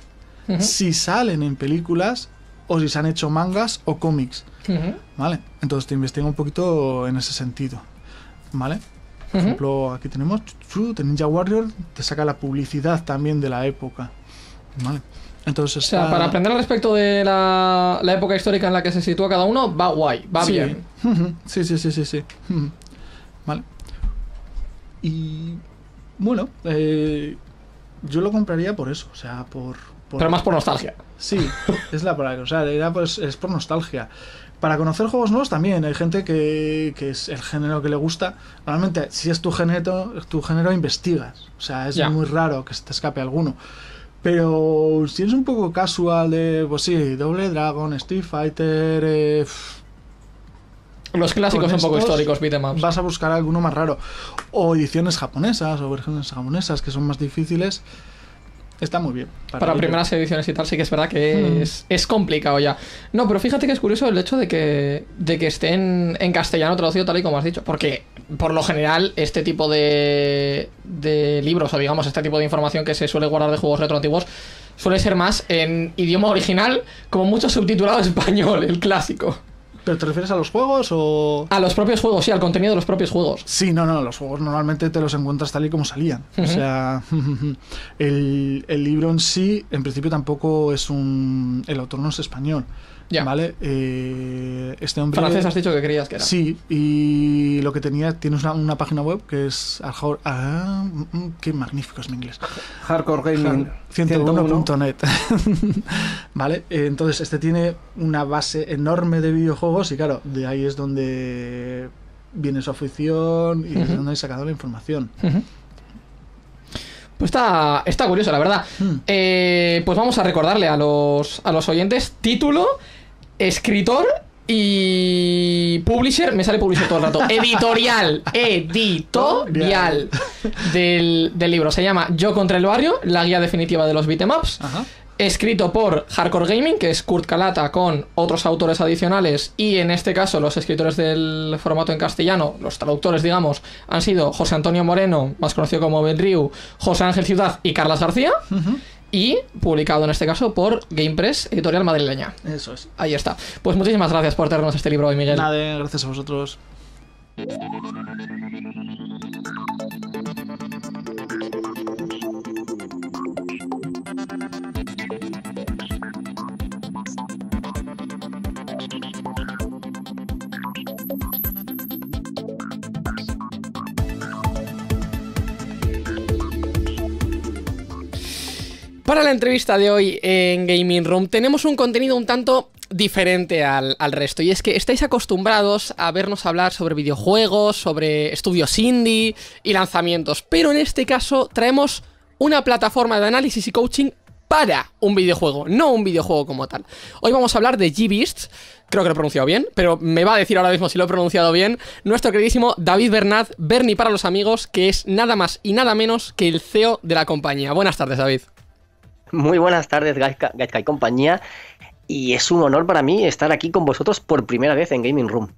si salen en películas o si se han hecho mangas o cómics, ¿vale? Entonces te investiga un poquito en ese sentido, ¿vale? Por ejemplo, aquí tenemos de Ninja Warrior, te saca la publicidad también de la época, ¿vale? Entonces O sea, está- para aprender al respecto de la, la época histórica en la que se sitúa cada uno, va guay, va sí. bien. Sí, sí, sí, sí, sí. Vale. Y bueno, eh, yo lo compraría por eso, o sea, por... por- Pero más por nostalgia. Sí, es la palabra, o sea, era pues, es por nostalgia. Para conocer juegos nuevos también, hay gente que, que es el género que le gusta. Normalmente, si es tu género, tu género investigas. O sea, es muy raro que se te escape alguno. Pero si eres un poco casual de, pues sí, Double Dragon, Street Fighter, eh, Los clásicos un poco históricos, beatemaps. vas a buscar alguno más raro. O ediciones japonesas o versiones japonesas que son más difíciles. Está muy bien. Para primeras ediciones y tal, sí que es verdad que Mm. es, es complicado ya. No, pero fíjate que es curioso el hecho de que, de que esté en, en castellano traducido tal y como has dicho. Porque, por lo general, este tipo de, de libros, o digamos, este tipo de información que se suele guardar de juegos retro antiguos, suele ser más en idioma original, como mucho subtitulado español, el clásico. ¿Pero te refieres a los juegos o...? A los propios juegos, sí, al contenido de los propios juegos. Sí, no, no, los juegos normalmente te los encuentras tal y como salían. O sea, el, el libro en sí, en principio tampoco es un... El autor no es español, Ya. ¿vale? Eh, este hombre... Francés has dicho que creías que era. Sí, y lo que tenía, tienes una, una página web que es... Ah, mm, mm, qué magnífico es mi inglés. Hardcore Gaming 101.net. vale, eh, entonces este tiene una base enorme de videojuegos y claro, de ahí es donde viene su afición y de Ujú. donde he sacado la información. Pues está, está curioso, la verdad. Hmm. Eh, pues vamos a recordarle a los, a los oyentes título, escritor y publisher. Me sale publisher todo el rato. Editorial. Editorial del, del libro. Se llama Yo contra el barrio, la guía definitiva de los beatemaps. Ajá. escrito por Hardcore Gaming, que es Kurt Kalata con otros autores adicionales y en este caso los escritores del formato en castellano, los traductores digamos, han sido José Antonio Moreno, más conocido como Ben Riu, José Ángel Ciudad y Carlas García. Y publicado en este caso por GamePress, editorial madrileña. Eso es. Ahí está. Pues muchísimas gracias por traernos este libro hoy, Miguel. Nada, gracias a vosotros. Para la entrevista de hoy en Gaming Room tenemos un contenido un tanto diferente al, al, resto. Y es que estáis acostumbrados a vernos hablar sobre videojuegos, sobre estudios indie y lanzamientos. Pero en este caso traemos una plataforma de análisis y coaching para un videojuego, no un videojuego como tal. Hoy vamos a hablar de G-Beasts, creo que lo he pronunciado bien, pero me va a decir ahora mismo si lo he pronunciado bien, nuestro queridísimo David Bernat, Bernie para los amigos, que es nada más y nada menos que el CEO de la compañía. Buenas tardes, David. Muy buenas tardes, Gaizka, y compañía. Y es un honor para mí estar aquí con vosotros por primera vez en Gaming Room.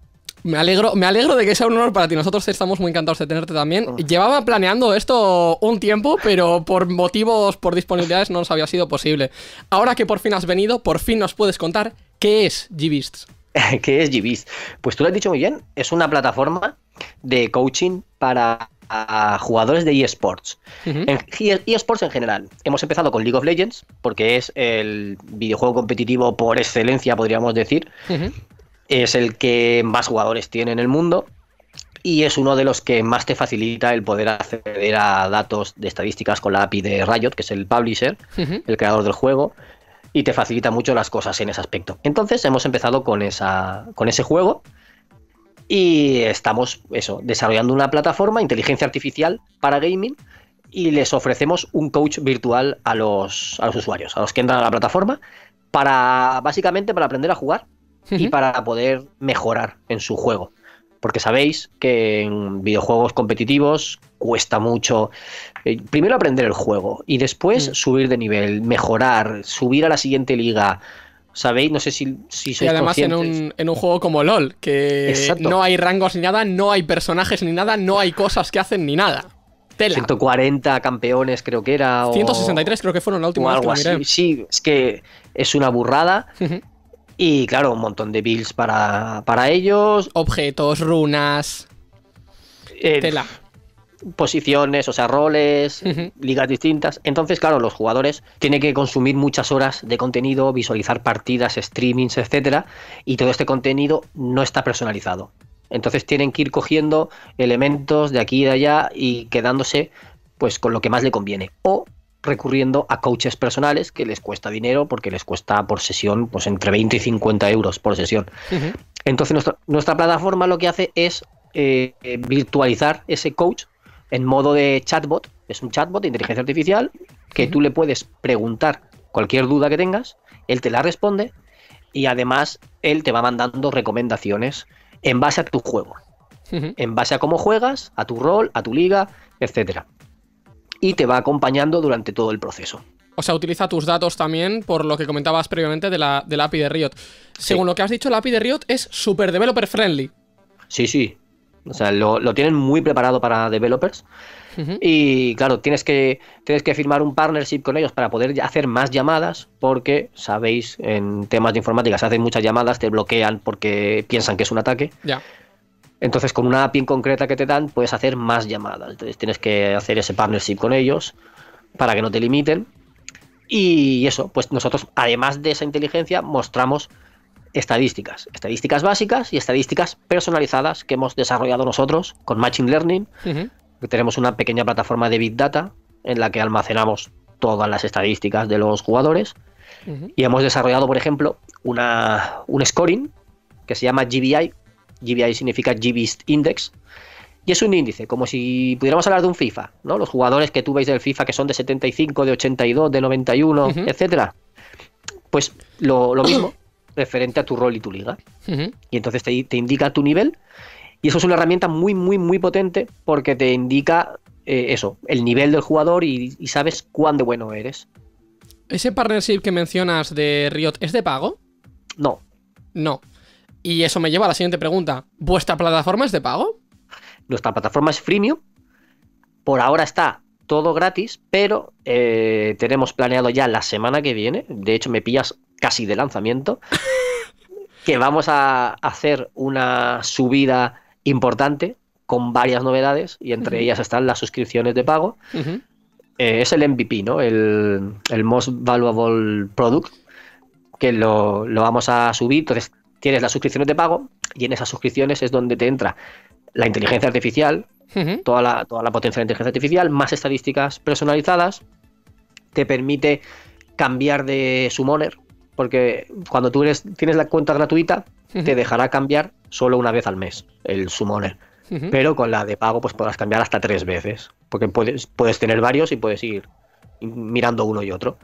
Me alegro, me alegro de que sea un honor para ti. Nosotros estamos muy encantados de tenerte también. Oh. Llevaba planeando esto un tiempo, pero por motivos, por disponibilidades, no nos había sido posible. Ahora que por fin has venido, por fin nos puedes contar qué es Gbeasts. ¿Qué es Gbeasts? Pues tú lo has dicho muy bien. Es una plataforma de coaching para a jugadores de eSports. en eSports en general. Hemos empezado con League of Legends, porque es el videojuego competitivo por excelencia, podríamos decir. Es el que más jugadores tiene en el mundo. Y es uno de los que más te facilita el poder acceder a datos de estadísticas con la API de Riot, que es el publisher, el creador del juego y te facilita mucho las cosas en ese aspecto. Entonces hemos empezado con, esa, con ese juego y estamos eso, desarrollando una plataforma, inteligencia artificial para gaming, y les ofrecemos un coach virtual a los, a los usuarios, a los que entran a la plataforma, para básicamente para aprender a jugar y para poder mejorar en su juego. Porque sabéis que en videojuegos competitivos cuesta mucho eh, primero aprender el juego y después mm. subir de nivel, mejorar, subir a la siguiente liga, ¿Sabéis? No sé si, si sois Y además en un, en un, juego como LOL, que no hay rangos ni nada, no hay personajes ni nada, no hay cosas que hacen ni nada. 140 campeones creo que era. 163 creo que fueron la última vez que Sí, es que es una burrada. Y claro, un montón de builds para, para ellos. Objetos, runas. Eh, tela posiciones, o sea, roles, ligas distintas. Entonces, claro, los jugadores tienen que consumir muchas horas de contenido, visualizar partidas, streamings, etcétera, y todo este contenido no está personalizado. Entonces tienen que ir cogiendo elementos de aquí y de allá y quedándose pues con lo que más le conviene. O recurriendo a coaches personales que les cuesta dinero porque les cuesta por sesión pues entre 20 y 50 euros por sesión. Entonces nuestra, nuestra, plataforma lo que hace es eh, virtualizar ese coach en modo de chatbot. Es un chatbot de inteligencia artificial que tú le puedes preguntar cualquier duda que tengas, él te la responde y además él te va mandando recomendaciones en base a tu juego, en base a cómo juegas, a tu rol, a tu liga, etcétera. Y te va acompañando durante todo el proceso. O sea, utiliza tus datos también, por lo que comentabas previamente de la, API de Riot. Según lo que has dicho, la API de Riot es super developer friendly. Sí, sí. O sea, lo, tienen muy preparado para developers. Y claro, tienes que, tienes que firmar un partnership con ellos para poder hacer más llamadas, porque sabéis, en temas de informática se hacen muchas llamadas, te bloquean porque piensan que es un ataque. Ya. Entonces, con una API en concreta que te dan, puedes hacer más llamadas. Entonces, tienes que hacer ese partnership con ellos para que no te limiten. Y eso, pues nosotros, además de esa inteligencia, mostramos estadísticas, estadísticas básicas y estadísticas personalizadas que hemos desarrollado nosotros con Machine Learning. tenemos una pequeña plataforma de Big Data en la que almacenamos todas las estadísticas de los jugadores. Y hemos desarrollado, por ejemplo, una, un scoring que se llama GBI. GBI significa GBIST Index. Y es un índice, como si pudiéramos hablar de un FIFA, ¿no? Los jugadores que tú veis del FIFA que son de 75, de 82, de 91, etcétera. Pues lo, lo mismo, referente a tu rol y tu liga. Y entonces te, indica tu nivel. Y eso es una herramienta muy, muy, muy potente porque te indica eh, eso, el nivel del jugador y, sabes cuán de bueno eres. ¿Ese partnership que mencionas de Riot es de pago? No, No. Y eso me lleva a la siguiente pregunta. ¿Vuestra plataforma es de pago? nuestra plataforma es freemium. Por ahora está todo gratis, pero eh, tenemos planeado ya la semana que viene, de hecho me pillas casi de lanzamiento, que vamos a hacer una subida importante con varias novedades y entre ellas están las suscripciones de pago. Eh, es el MVP, ¿no? El, el Most Valuable Product, que lo, lo vamos a subir. Entonces, tienes las suscripciones de pago y en esas suscripciones es donde te entra la inteligencia artificial, toda la, toda la potencia de la inteligencia artificial, más estadísticas personalizadas, te permite cambiar de summoner, porque cuando tú eres, tienes la cuenta gratuita, te dejará cambiar solo una vez al mes el summoner. Ujú. Pero con la de pago, pues podrás cambiar hasta tres veces. Porque puedes, puedes tener varios y puedes ir mirando uno y otro.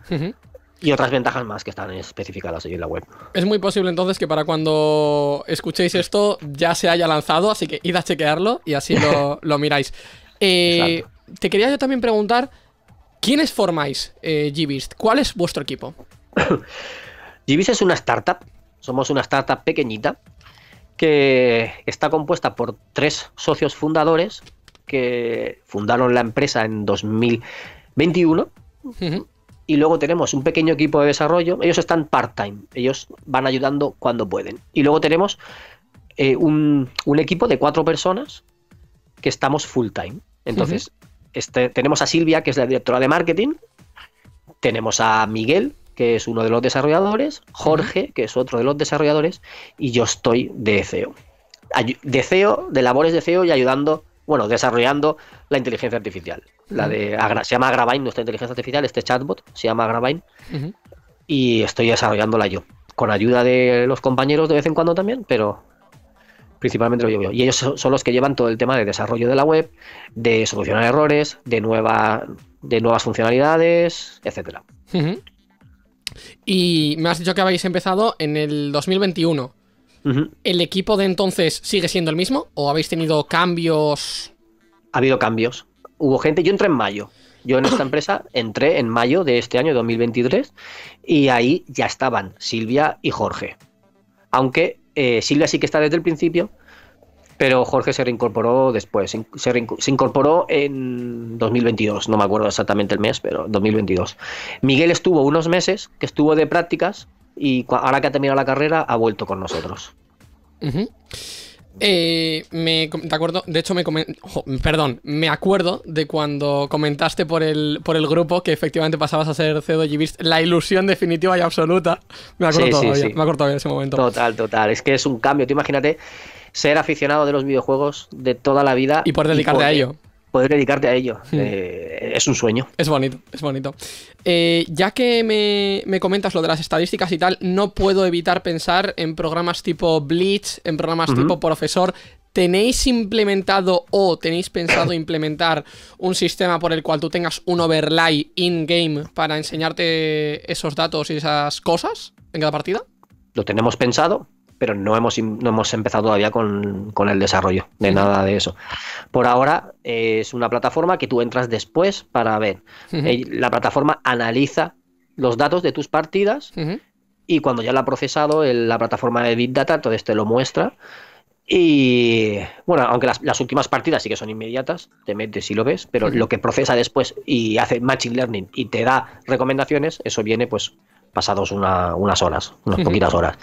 Y otras ventajas más que están especificadas ahí en la web. Es muy posible entonces que para cuando escuchéis esto ya se haya lanzado, así que id a chequearlo y así lo, lo miráis. Eh, te quería yo también preguntar, ¿quiénes formáis eh, Gbist? ¿Cuál es vuestro equipo? Gibis es una startup. Somos una startup pequeñita que está compuesta por tres socios fundadores que fundaron la empresa en 2021 Ujú. y luego tenemos un pequeño equipo de desarrollo. Ellos están part-time, ellos van ayudando cuando pueden. Y luego tenemos eh, un, un equipo de cuatro personas que estamos full-time. Entonces, este, tenemos a Silvia, que es la directora de marketing, tenemos a Miguel, que es uno de los desarrolladores, Jorge, que es otro de los desarrolladores, y yo estoy de CEO. De CEO, de labores de CEO y ayudando, bueno, desarrollando la inteligencia artificial. La de se llama Agravine, nuestra inteligencia artificial, este chatbot se llama Agravine, y estoy desarrollándola yo. Con ayuda de los compañeros de vez en cuando también, pero principalmente lo llevo yo. Y ellos son los que llevan todo el tema de desarrollo de la web, de solucionar errores, de, nueva, de nuevas funcionalidades, etcétera. Ujú. Y me has dicho que habéis empezado en el 2021. Ujú. ¿El equipo de entonces sigue siendo el mismo? ¿O habéis tenido cambios? Ha habido cambios. Hubo gente, yo entré en mayo. Yo en esta empresa entré en mayo de este año 2023 y ahí ya estaban Silvia y Jorge. Aunque eh, Silvia sí que está desde el principio, pero Jorge se reincorporó después. Se, se incorporó en 2022, no me acuerdo exactamente el mes, pero 2022. Miguel estuvo unos meses, que estuvo de prácticas y ahora que ha terminado la carrera ha vuelto con nosotros. Eh, me, de acuerdo, de hecho me jo, perdón, me acuerdo de cuando comentaste por el, por el grupo que efectivamente pasabas a ser CEO de Gbist, la ilusión definitiva y absoluta. Me acuerdo Sí, sí, todavía, sí. me acuerdo todavía de ese momento. Total, total. Es que es un cambio. Tú imagínate ser aficionado de los videojuegos de toda la vida Y poder dedicarte a poder- ello. Poder dedicarte a ello. Hmm. Eh, es un sueño. Es bonito, es bonito. Eh, ya que me, me comentas lo de las estadísticas y tal, no puedo evitar pensar en programas tipo Bleach, en programas tipo Profesor. ¿Tenéis implementado o tenéis pensado implementar un sistema por el cual tú tengas un overlay in-game para enseñarte esos datos y esas cosas en cada partida? Lo tenemos pensado, pero no hemos, no hemos empezado todavía con, con el desarrollo de nada de eso. Por ahora eh, es una plataforma que tú entras después para ver. Eh, La plataforma analiza los datos de tus partidas y cuando ya lo ha procesado el- la plataforma de Big Data, entonces te lo muestra. Y bueno, aunque las, las últimas partidas sí que son inmediatas, te metes y lo ves, pero lo que procesa después y hace Machine Learning y te da recomendaciones, eso viene pues pasados una- unas horas, unas poquitas horas.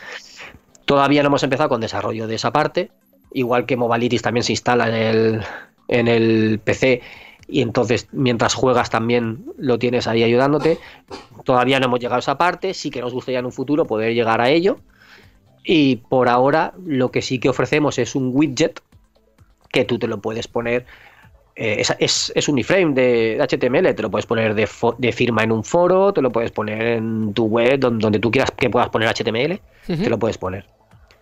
Todavía no hemos empezado con desarrollo de esa parte, igual que Movalitis también se instala en el, en el PC y entonces mientras juegas también lo tienes ahí ayudándote. Todavía no hemos llegado a esa parte, sí que nos gustaría en un futuro poder llegar a ello. Y por ahora lo que sí que ofrecemos es un widget que tú te lo puedes poner. eh, es, es, es un iframe de, de HTML, te lo puedes poner de, fo- de firma en un foro, te lo puedes poner en tu web, donde, donde tú quieras que puedas poner HTML, te lo puedes poner.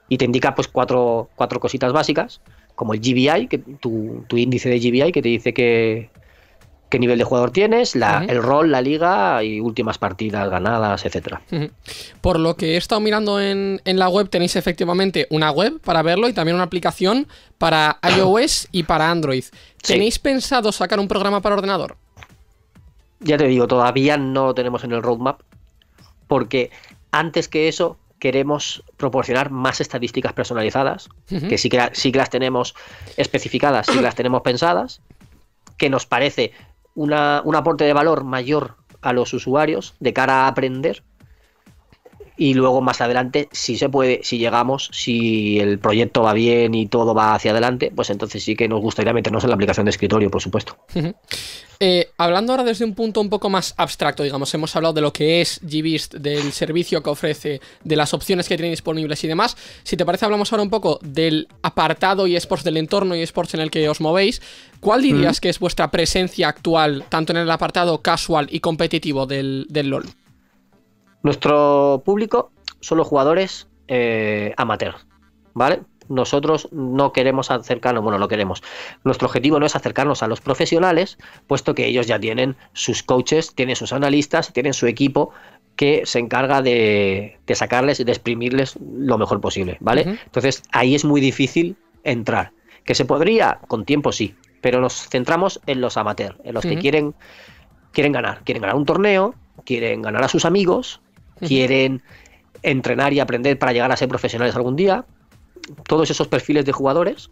Y te indica pues cuatro, cuatro cositas básicas, como el GBI, que, tu, tu índice de GBI, que te dice que, qué nivel de jugador tienes, la, el rol, la liga y últimas partidas ganadas, etcétera. Por lo que he estado mirando en, en la web, tenéis efectivamente una web para verlo y también una aplicación para iOS y para Android. Sí. ¿Tenéis pensado sacar un programa para ordenador? Ya te digo, todavía no lo tenemos en el roadmap. porque antes que eso queremos proporcionar más estadísticas personalizadas, que sí que, sí que las tenemos especificadas, sí que las tenemos pensadas, que nos parece una, un aporte de valor mayor a los usuarios de cara a aprender y luego más adelante, si se puede, si llegamos, si el proyecto va bien y todo va hacia adelante, pues entonces sí que nos gustaría meternos en la aplicación de escritorio, por supuesto. Eh, hablando ahora desde un punto un poco más abstracto, digamos, hemos hablado de lo que es GBeast, del servicio que ofrece, de las opciones que tiene disponibles y demás. Si te parece, hablamos ahora un poco del apartado y esports, del entorno y esports en el que os movéis. ¿Cuál dirías que es vuestra presencia actual, tanto en el apartado casual y competitivo del, del LOL? Nuestro público son los jugadores eh, amateurs, ¿vale? Nosotros no queremos acercarnos, bueno, lo queremos. Nuestro objetivo no es acercarnos a los profesionales, puesto que ellos ya tienen sus coaches, tienen sus analistas, tienen su equipo que se encarga de, sacarles y de exprimirles lo mejor posible, ¿vale? Entonces ahí es muy difícil entrar. Que se podría, con tiempo sí, pero nos centramos en los amateurs, en los que quieren, quieren ganar. Quieren ganar un torneo, quieren ganar a sus amigos, quieren entrenar y aprender para llegar a ser profesionales algún día. Todos esos perfiles de jugadores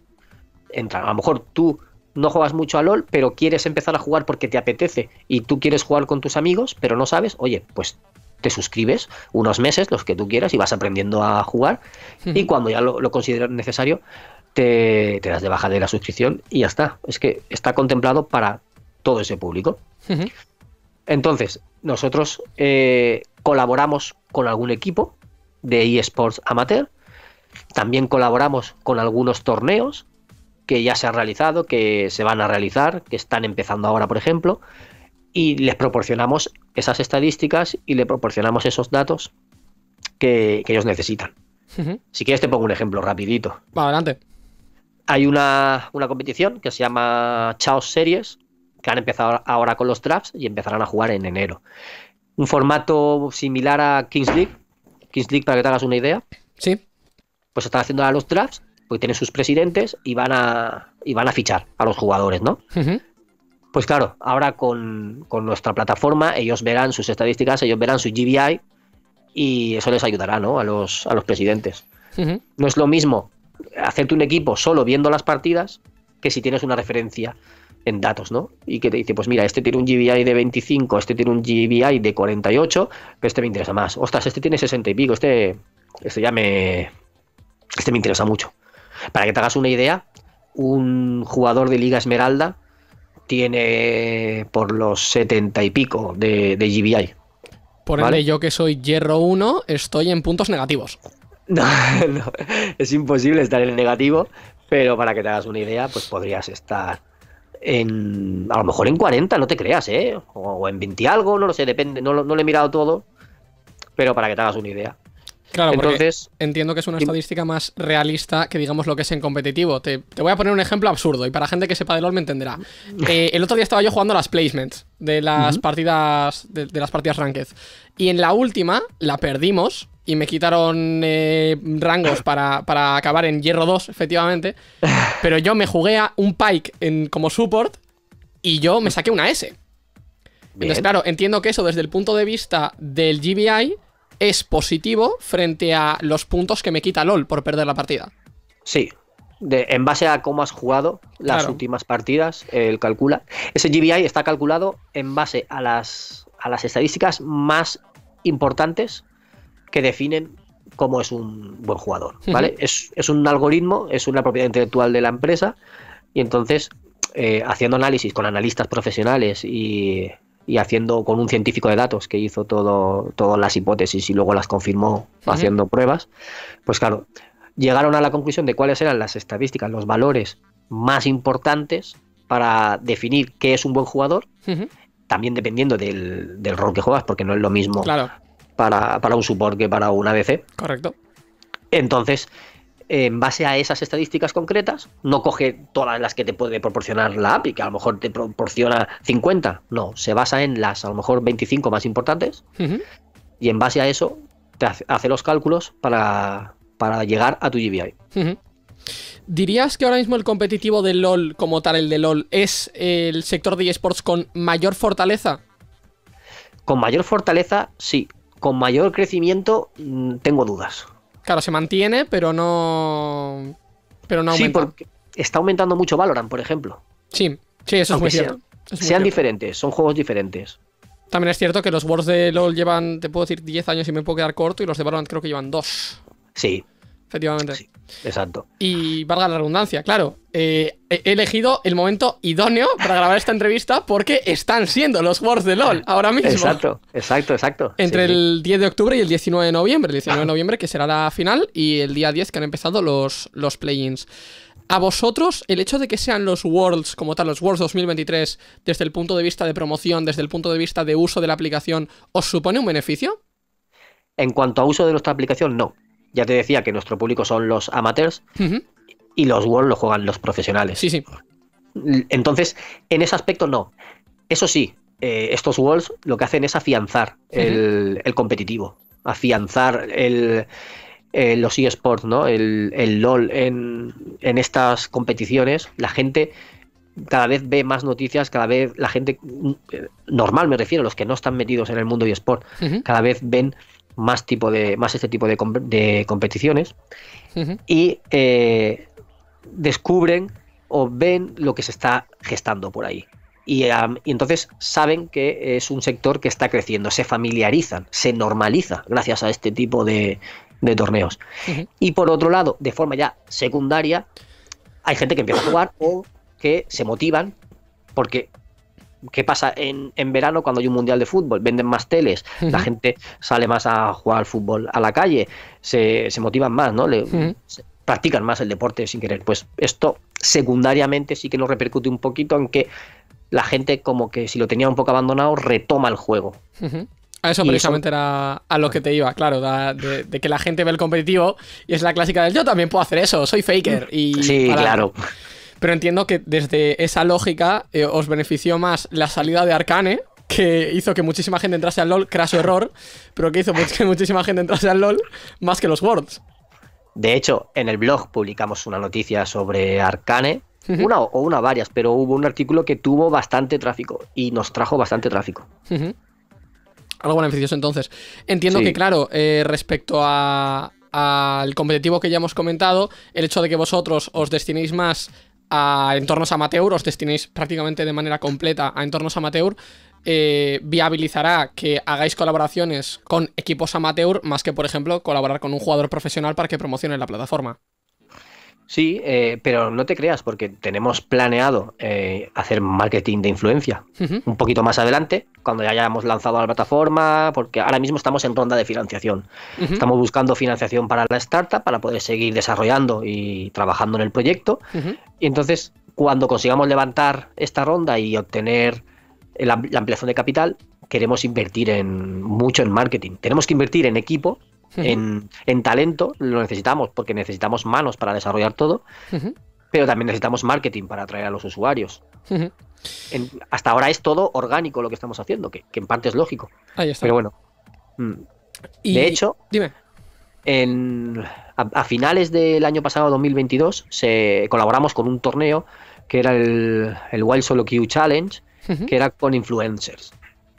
entran. A lo mejor tú no juegas mucho a LOL, pero quieres empezar a jugar porque te apetece y tú quieres jugar con tus amigos, pero no sabes, oye, pues te suscribes unos meses, los que tú quieras, y vas aprendiendo a jugar. Y cuando ya lo, consideras necesario, te, das de baja de la suscripción y ya está. Es que está contemplado para todo ese público. Entonces, nosotros eh, colaboramos con algún equipo de eSports amateur, también colaboramos con algunos torneos que ya se han realizado, que se van a realizar, que están empezando ahora, por ejemplo, y les proporcionamos esas estadísticas y le proporcionamos esos datos que, ellos necesitan. Si quieres te pongo un ejemplo rapidito. adelante. Hay una, una competición que se llama Chaos Series, que han empezado ahora con los drafts y empezarán a jugar en enero. Un formato similar a Kings League. Kings League, para que te hagas una idea. Sí. Pues están haciendo ahora los drafts, porque tienen sus presidentes y van a, y van a fichar a los jugadores, ¿no? Pues claro, ahora con, nuestra plataforma ellos verán sus estadísticas, ellos verán su GBI y eso les ayudará, ¿no? A los, a los presidentes. No es lo mismo hacerte un equipo solo viendo las partidas que si tienes una referencia en datos, ¿no? Y que te dice, pues mira, este tiene un GBI de 25, este tiene un GBI de 48, pero este me interesa más. Ostras, este tiene 60 y pico, este, este ya me... Este me interesa mucho. Para que te hagas una idea, un jugador de Liga Esmeralda tiene por los 70 y pico de, de GBI. Por ende, yo que soy Hierro 1, estoy en puntos negativos. No, no, es imposible estar en el negativo, pero para que te hagas una idea, pues podrías estar en, a lo mejor en 40, no te creas, ¿eh? O, en 20 algo, no lo sé, depende, no, no lo he mirado todo, pero para que te hagas una idea. Claro, Entonces, entiendo que es una estadística más realista que digamos lo que es en competitivo. Te, voy a poner un ejemplo absurdo y para gente que sepa de LOL me entenderá. Eh, el otro día estaba yo jugando las placements de las partidas de, las partidas ranked y en la última la perdimos y me quitaron eh, rangos para, acabar en hierro 2, efectivamente. Pero yo me jugué a un Pike en, como support y yo me saqué una S. Entonces, claro, entiendo que eso desde el punto de vista del GBI es positivo frente a los puntos que me quita LOL por perder la partida. Sí, en base a cómo has jugado las últimas partidas, él calcula. Ese GBI está calculado en base a las, a las estadísticas más importantes que definen cómo es un buen jugador, ¿vale? es, un algoritmo, es una propiedad intelectual de la empresa y entonces eh, haciendo análisis con analistas profesionales y, haciendo con un científico de datos que hizo todo, todas las hipótesis y luego las confirmó haciendo pruebas, pues claro, llegaron a la conclusión de cuáles eran las estadísticas, los valores más importantes para definir qué es un buen jugador, también dependiendo del, del, rol que juegas, porque no es lo mismo claro para, un support que para un ADC. Correcto. Entonces, en base a esas estadísticas concretas, no coge todas las que te puede proporcionar la API, que a lo mejor te proporciona 50. No, se basa en las a lo mejor 25 más importantes. Y en base a eso, te hace, los cálculos para, llegar a tu GBI. ¿Dirías que ahora mismo el competitivo del LOL, como tal el de LOL, es el sector de esports con mayor fortaleza? Con mayor fortaleza, sí. Con mayor crecimiento mm, tengo dudas. Claro, se mantiene, pero no. Pero no Sí, aumenta. porque está aumentando mucho Valorant, por ejemplo. Sí, sí, eso es muy cierto. Eso es muy Sean cierto. diferentes, son juegos diferentes. También es cierto que los Worlds de LoL llevan, te puedo decir, 10 años y me puedo quedar corto, y los de Valorant creo que llevan 2. Sí, Efectivamente. Sí. exacto. Y valga la redundancia, claro. eh, he elegido el momento idóneo para grabar esta entrevista porque están siendo los Worlds de LoL ahora mismo. Exacto, exacto, exacto. Entre sí. el 10 de octubre y el 19 de noviembre. El 19 de noviembre, que será la final, y el día 10 que han empezado los, los play-ins. A vosotros, el hecho de que sean los Worlds, como tal, los Worlds 2023, desde el punto de vista de promoción, desde el punto de vista de uso de la aplicación, ¿os supone un beneficio? En cuanto a uso de nuestra aplicación, no. Ya te decía que nuestro público son los amateurs y los World lo juegan los profesionales. Sí, sí. Entonces, en ese aspecto no. Eso sí, eh, estos Worlds lo que hacen es afianzar el, el competitivo, afianzar el, eh, los eSports, ¿no? El, el LOL en, en estas competiciones. La gente cada vez ve más noticias, cada vez la gente eh, normal, me refiero, los que no están metidos en el mundo eSport, Ujú, cada vez ven más tipo de más este tipo de, com- de competiciones y eh, descubren o ven lo que se está gestando por ahí. Y, entonces saben que es un sector que está creciendo, se familiarizan, se normaliza gracias a este tipo de, de torneos. Y por otro lado, de forma ya secundaria, hay gente que empieza a jugar o que se motivan porque ¿qué pasa en, en verano cuando hay un mundial de fútbol? Venden más teles, la gente sale más a jugar al fútbol a la calle, se, se motivan más, ¿no? Le- se- practican más el deporte sin querer. Pues esto secundariamente sí que nos repercute un poquito en que la gente como que si lo tenía un poco abandonado retoma el juego. A eso Y precisamente era a lo que te iba, claro, de, de que la gente ve el competitivo y es la clásica del yo también puedo hacer eso, soy faker. Y Sí, para- claro. Pero entiendo que desde esa lógica eh, os benefició más la salida de Arcane, que hizo que muchísima gente entrase al LOL, craso error, pero que hizo que muchísima gente entrase al LOL más que los Worlds. De hecho, en el blog publicamos una noticia sobre Arcane, una o una varias, pero hubo un artículo que tuvo bastante tráfico y nos trajo bastante tráfico. Algo beneficioso entonces. Entiendo Sí. que, claro, eh, respecto a- al competitivo que ya hemos comentado, el hecho de que vosotros os destinéis más a entornos amateur, os destinéis prácticamente de manera completa a entornos amateur, eh, viabilizará que hagáis colaboraciones con equipos amateur más que, por ejemplo, colaborar con un jugador profesional para que promocione la plataforma. Sí, eh, pero no te creas, porque tenemos planeado eh, hacer marketing de influencia un poquito más adelante, cuando ya hayamos lanzado la plataforma, porque ahora mismo estamos en ronda de financiación. Estamos buscando financiación para la startup, para poder seguir desarrollando y trabajando en el proyecto. Y entonces, cuando consigamos levantar esta ronda y obtener la, la ampliación de capital, queremos invertir en mucho en marketing. Tenemos que invertir en equipo, en, en talento, lo necesitamos porque necesitamos manos para desarrollar todo, pero también necesitamos marketing para atraer a los usuarios. En- hasta ahora es todo orgánico lo que estamos haciendo, que, que en parte es lógico. Ahí está. Pero bueno. mm, Y- De hecho, dime. en, a, a finales del año pasado, 2022, se, colaboramos con un torneo que era el, el Wild Solo Queue Challenge, que era con influencers.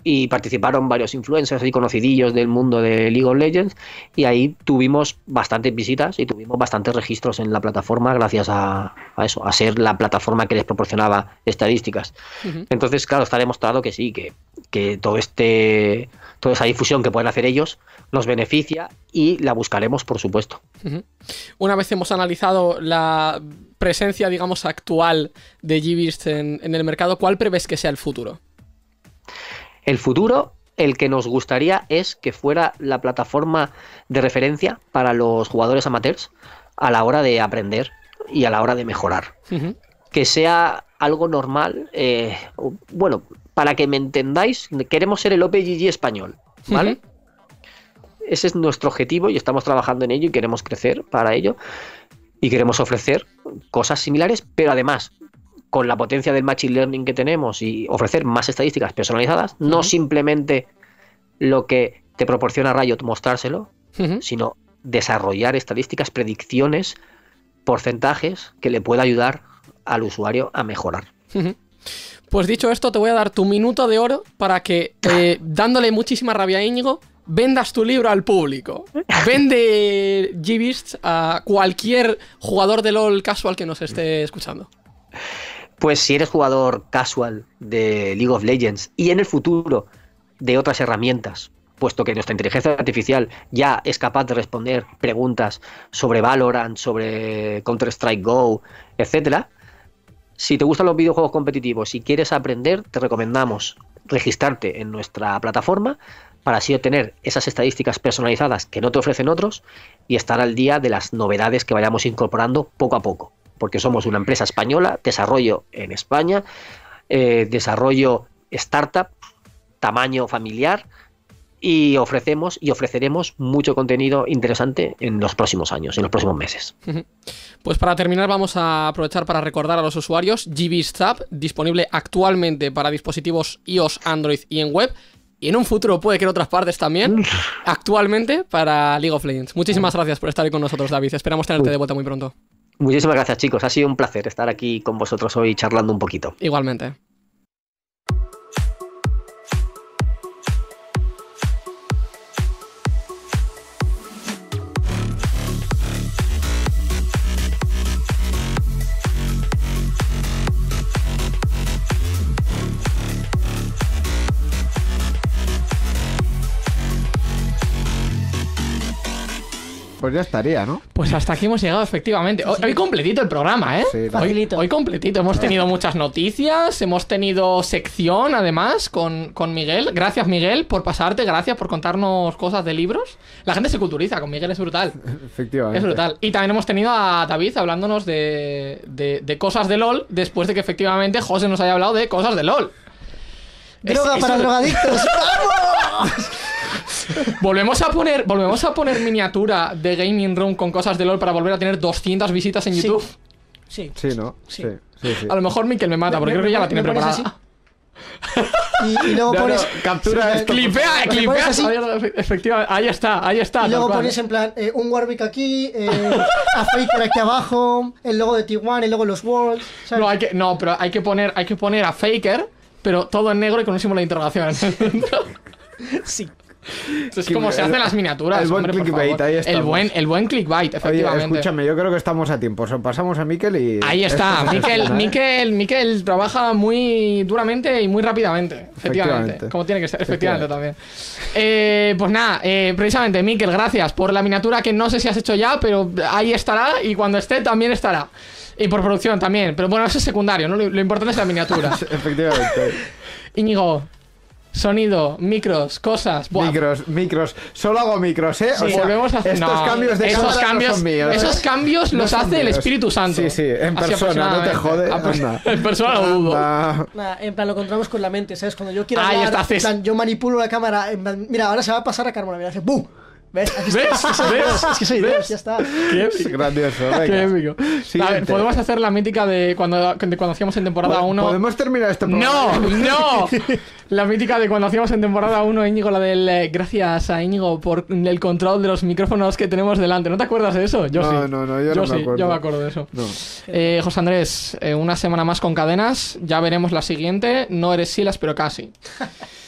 Y participaron varios influencers y conocidillos del mundo de League of Legends. Y ahí tuvimos bastantes visitas y tuvimos bastantes registros en la plataforma gracias a, a eso, a ser la plataforma que les proporcionaba estadísticas. Entonces, claro, está demostrado que sí, que, que todo este, toda esa difusión que pueden hacer ellos nos beneficia y la buscaremos, por supuesto. Una vez hemos analizado la presencia, digamos, actual de Gbeast en, en el mercado, ¿cuál prevés que sea el futuro? El futuro, el que nos gustaría es que fuera la plataforma de referencia para los jugadores amateurs a la hora de aprender y a la hora de mejorar. Que sea algo normal. eh, bueno, para que me entendáis, queremos ser el OPGG español, ¿vale? Ese es nuestro objetivo y estamos trabajando en ello y queremos crecer para ello. Y queremos ofrecer cosas similares, pero además con la potencia del Machine Learning que tenemos y ofrecer más estadísticas personalizadas, no simplemente lo que te proporciona Riot mostrárselo, sino desarrollar estadísticas, predicciones, porcentajes que le pueda ayudar al usuario a mejorar. Pues dicho esto, te voy a dar tu minuto de oro para que, eh, dándole muchísima rabia a Íñigo, vendas tu libro al público. Vende G-Beasts a cualquier jugador de LOL casual que nos esté escuchando. Pues si eres jugador casual de League of Legends y en el futuro de otras herramientas, puesto que nuestra inteligencia artificial ya es capaz de responder preguntas sobre Valorant, sobre Counter-Strike Go, etcétera, si te gustan los videojuegos competitivos y quieres aprender, te recomendamos registrarte en nuestra plataforma para así obtener esas estadísticas personalizadas que no te ofrecen otros y estar al día de las novedades que vayamos incorporando poco a poco. Porque somos una empresa española, desarrollo en España, eh, desarrollo startup, tamaño familiar y ofrecemos y ofreceremos mucho contenido interesante en los próximos años, en los próximos meses. Pues para terminar vamos a aprovechar para recordar a los usuarios GBeast App, disponible actualmente para dispositivos iOS, Android y en web, y en un futuro puede que en otras partes también, actualmente para League of Legends. Muchísimas gracias por estar ahí con nosotros, David. Esperamos tenerte de vuelta muy pronto. Muchísimas gracias, chicos. Ha sido un placer estar aquí con vosotros hoy charlando un poquito. Igualmente. Pues ya estaría, ¿no? Pues hasta aquí hemos llegado, efectivamente. Hoy, hoy completito el programa, ¿eh? Sí, hoy, hoy completito. Hemos tenido muchas noticias, hemos tenido sección, además, con, con Miguel. Gracias, Miguel, por pasarte, gracias por contarnos cosas de libros. La gente se culturiza, con Miguel es brutal. Efectivamente. Es brutal. Y también hemos tenido a David hablándonos de, de, de cosas de LOL, después de que efectivamente José nos haya hablado de cosas de LOL. Droga Es- para eso- drogadictos. Volvemos a poner, volvemos a poner miniatura de Gaming Room con cosas de LOL para volver a tener 200 visitas en. YouTube. Sí. Sí, ¿no? Sí, sí, sí. A lo mejor Mikel me mata, porque Me- creo que ya me- la tiene preparada. Y, y luego No, no, pones. captura Sí, esto. Clipea, clipea. así. Efectivamente, ahí está, ahí está. Y luego pones en plan eh, un Warwick aquí, eh, a Faker aquí abajo, el logo de T1, el logo de los Worlds. ¿sabes? No, hay que, no, pero hay que poner, hay que poner a Faker, pero todo en negro y con un símbolo de interrogación. Sí. Es como se hacen las miniaturas. el buen hombre, clickbait, ahí el buen, el buen clickbait, Oye, efectivamente. escúchame, yo creo que estamos a tiempo. Pasamos a Miquel y. Ahí está, Miquel. Miquel, Miquel trabaja muy duramente y muy rápidamente, efectivamente, Efectivamente. como tiene que ser, efectivamente también. Eh, pues nada, eh, precisamente, Miquel, gracias por la miniatura que no sé si has hecho ya, pero ahí estará y cuando esté también estará. Y por producción también, pero bueno, eso es secundario, ¿no? Lo, lo importante es la miniatura. Efectivamente. Íñigo, sonido, micros, cosas. Buah, Micros, micros. Solo hago micros, ¿eh? O sea, volvemos a hacer estos no, cambios de esos cámara cambios, no son míos. esos cambios los hace el. Espíritu Santo. Sí, sí, en Así persona, no te jode. Ah, anda. En persona lo dudo. En plan, lo controlamos con la mente, ¿sabes? Cuando yo quiero Ahí hablar, está, en plan, yo manipulo la cámara, en plan, mira, ahora se va a pasar a Carmona, mira, hace ¡bum! ¿Ves? Aquí ¿Ves? Es que soy ¿Ves? Es que soy ¿Ves? Dios, ya está. Qué épico. Grandioso, Qué venga. épico. A ver, podemos hacer la mítica de cuando, de cuando hacíamos en temporada 1. ¿Podemos terminar este programa? No, no. La mítica de cuando hacíamos en temporada 1, Íñigo, la del eh, gracias a Íñigo por el control de los micrófonos que tenemos delante. ¿No te acuerdas de eso? Yo No, sí. no, no, yo no me sí, acuerdo. Yo me acuerdo de eso. No. Eh, José Andrés, eh, una semana más con cadenas. Ya veremos la siguiente. No eres Silas, pero casi.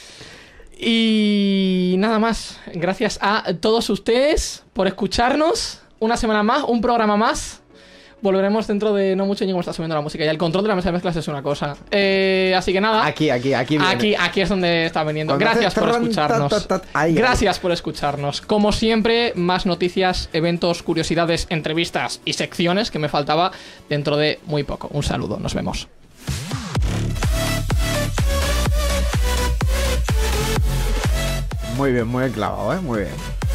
Y nada más. Gracias a todos ustedes por escucharnos. Una semana más, un programa más. Volveremos dentro de no mucho. Íñigo está subiendo la música. Y el control de la mesa de mezclas es una cosa. Eh, así que nada. Aquí, aquí, aquí. viene. Aquí, aquí es donde está viniendo. Gracias por escucharnos. Gracias por escucharnos. Como siempre, más noticias, eventos, curiosidades, entrevistas y secciones que me faltaba dentro de muy poco. Un saludo, nos vemos. Muy bien, muy bien clavado, ¿eh? Muy bien.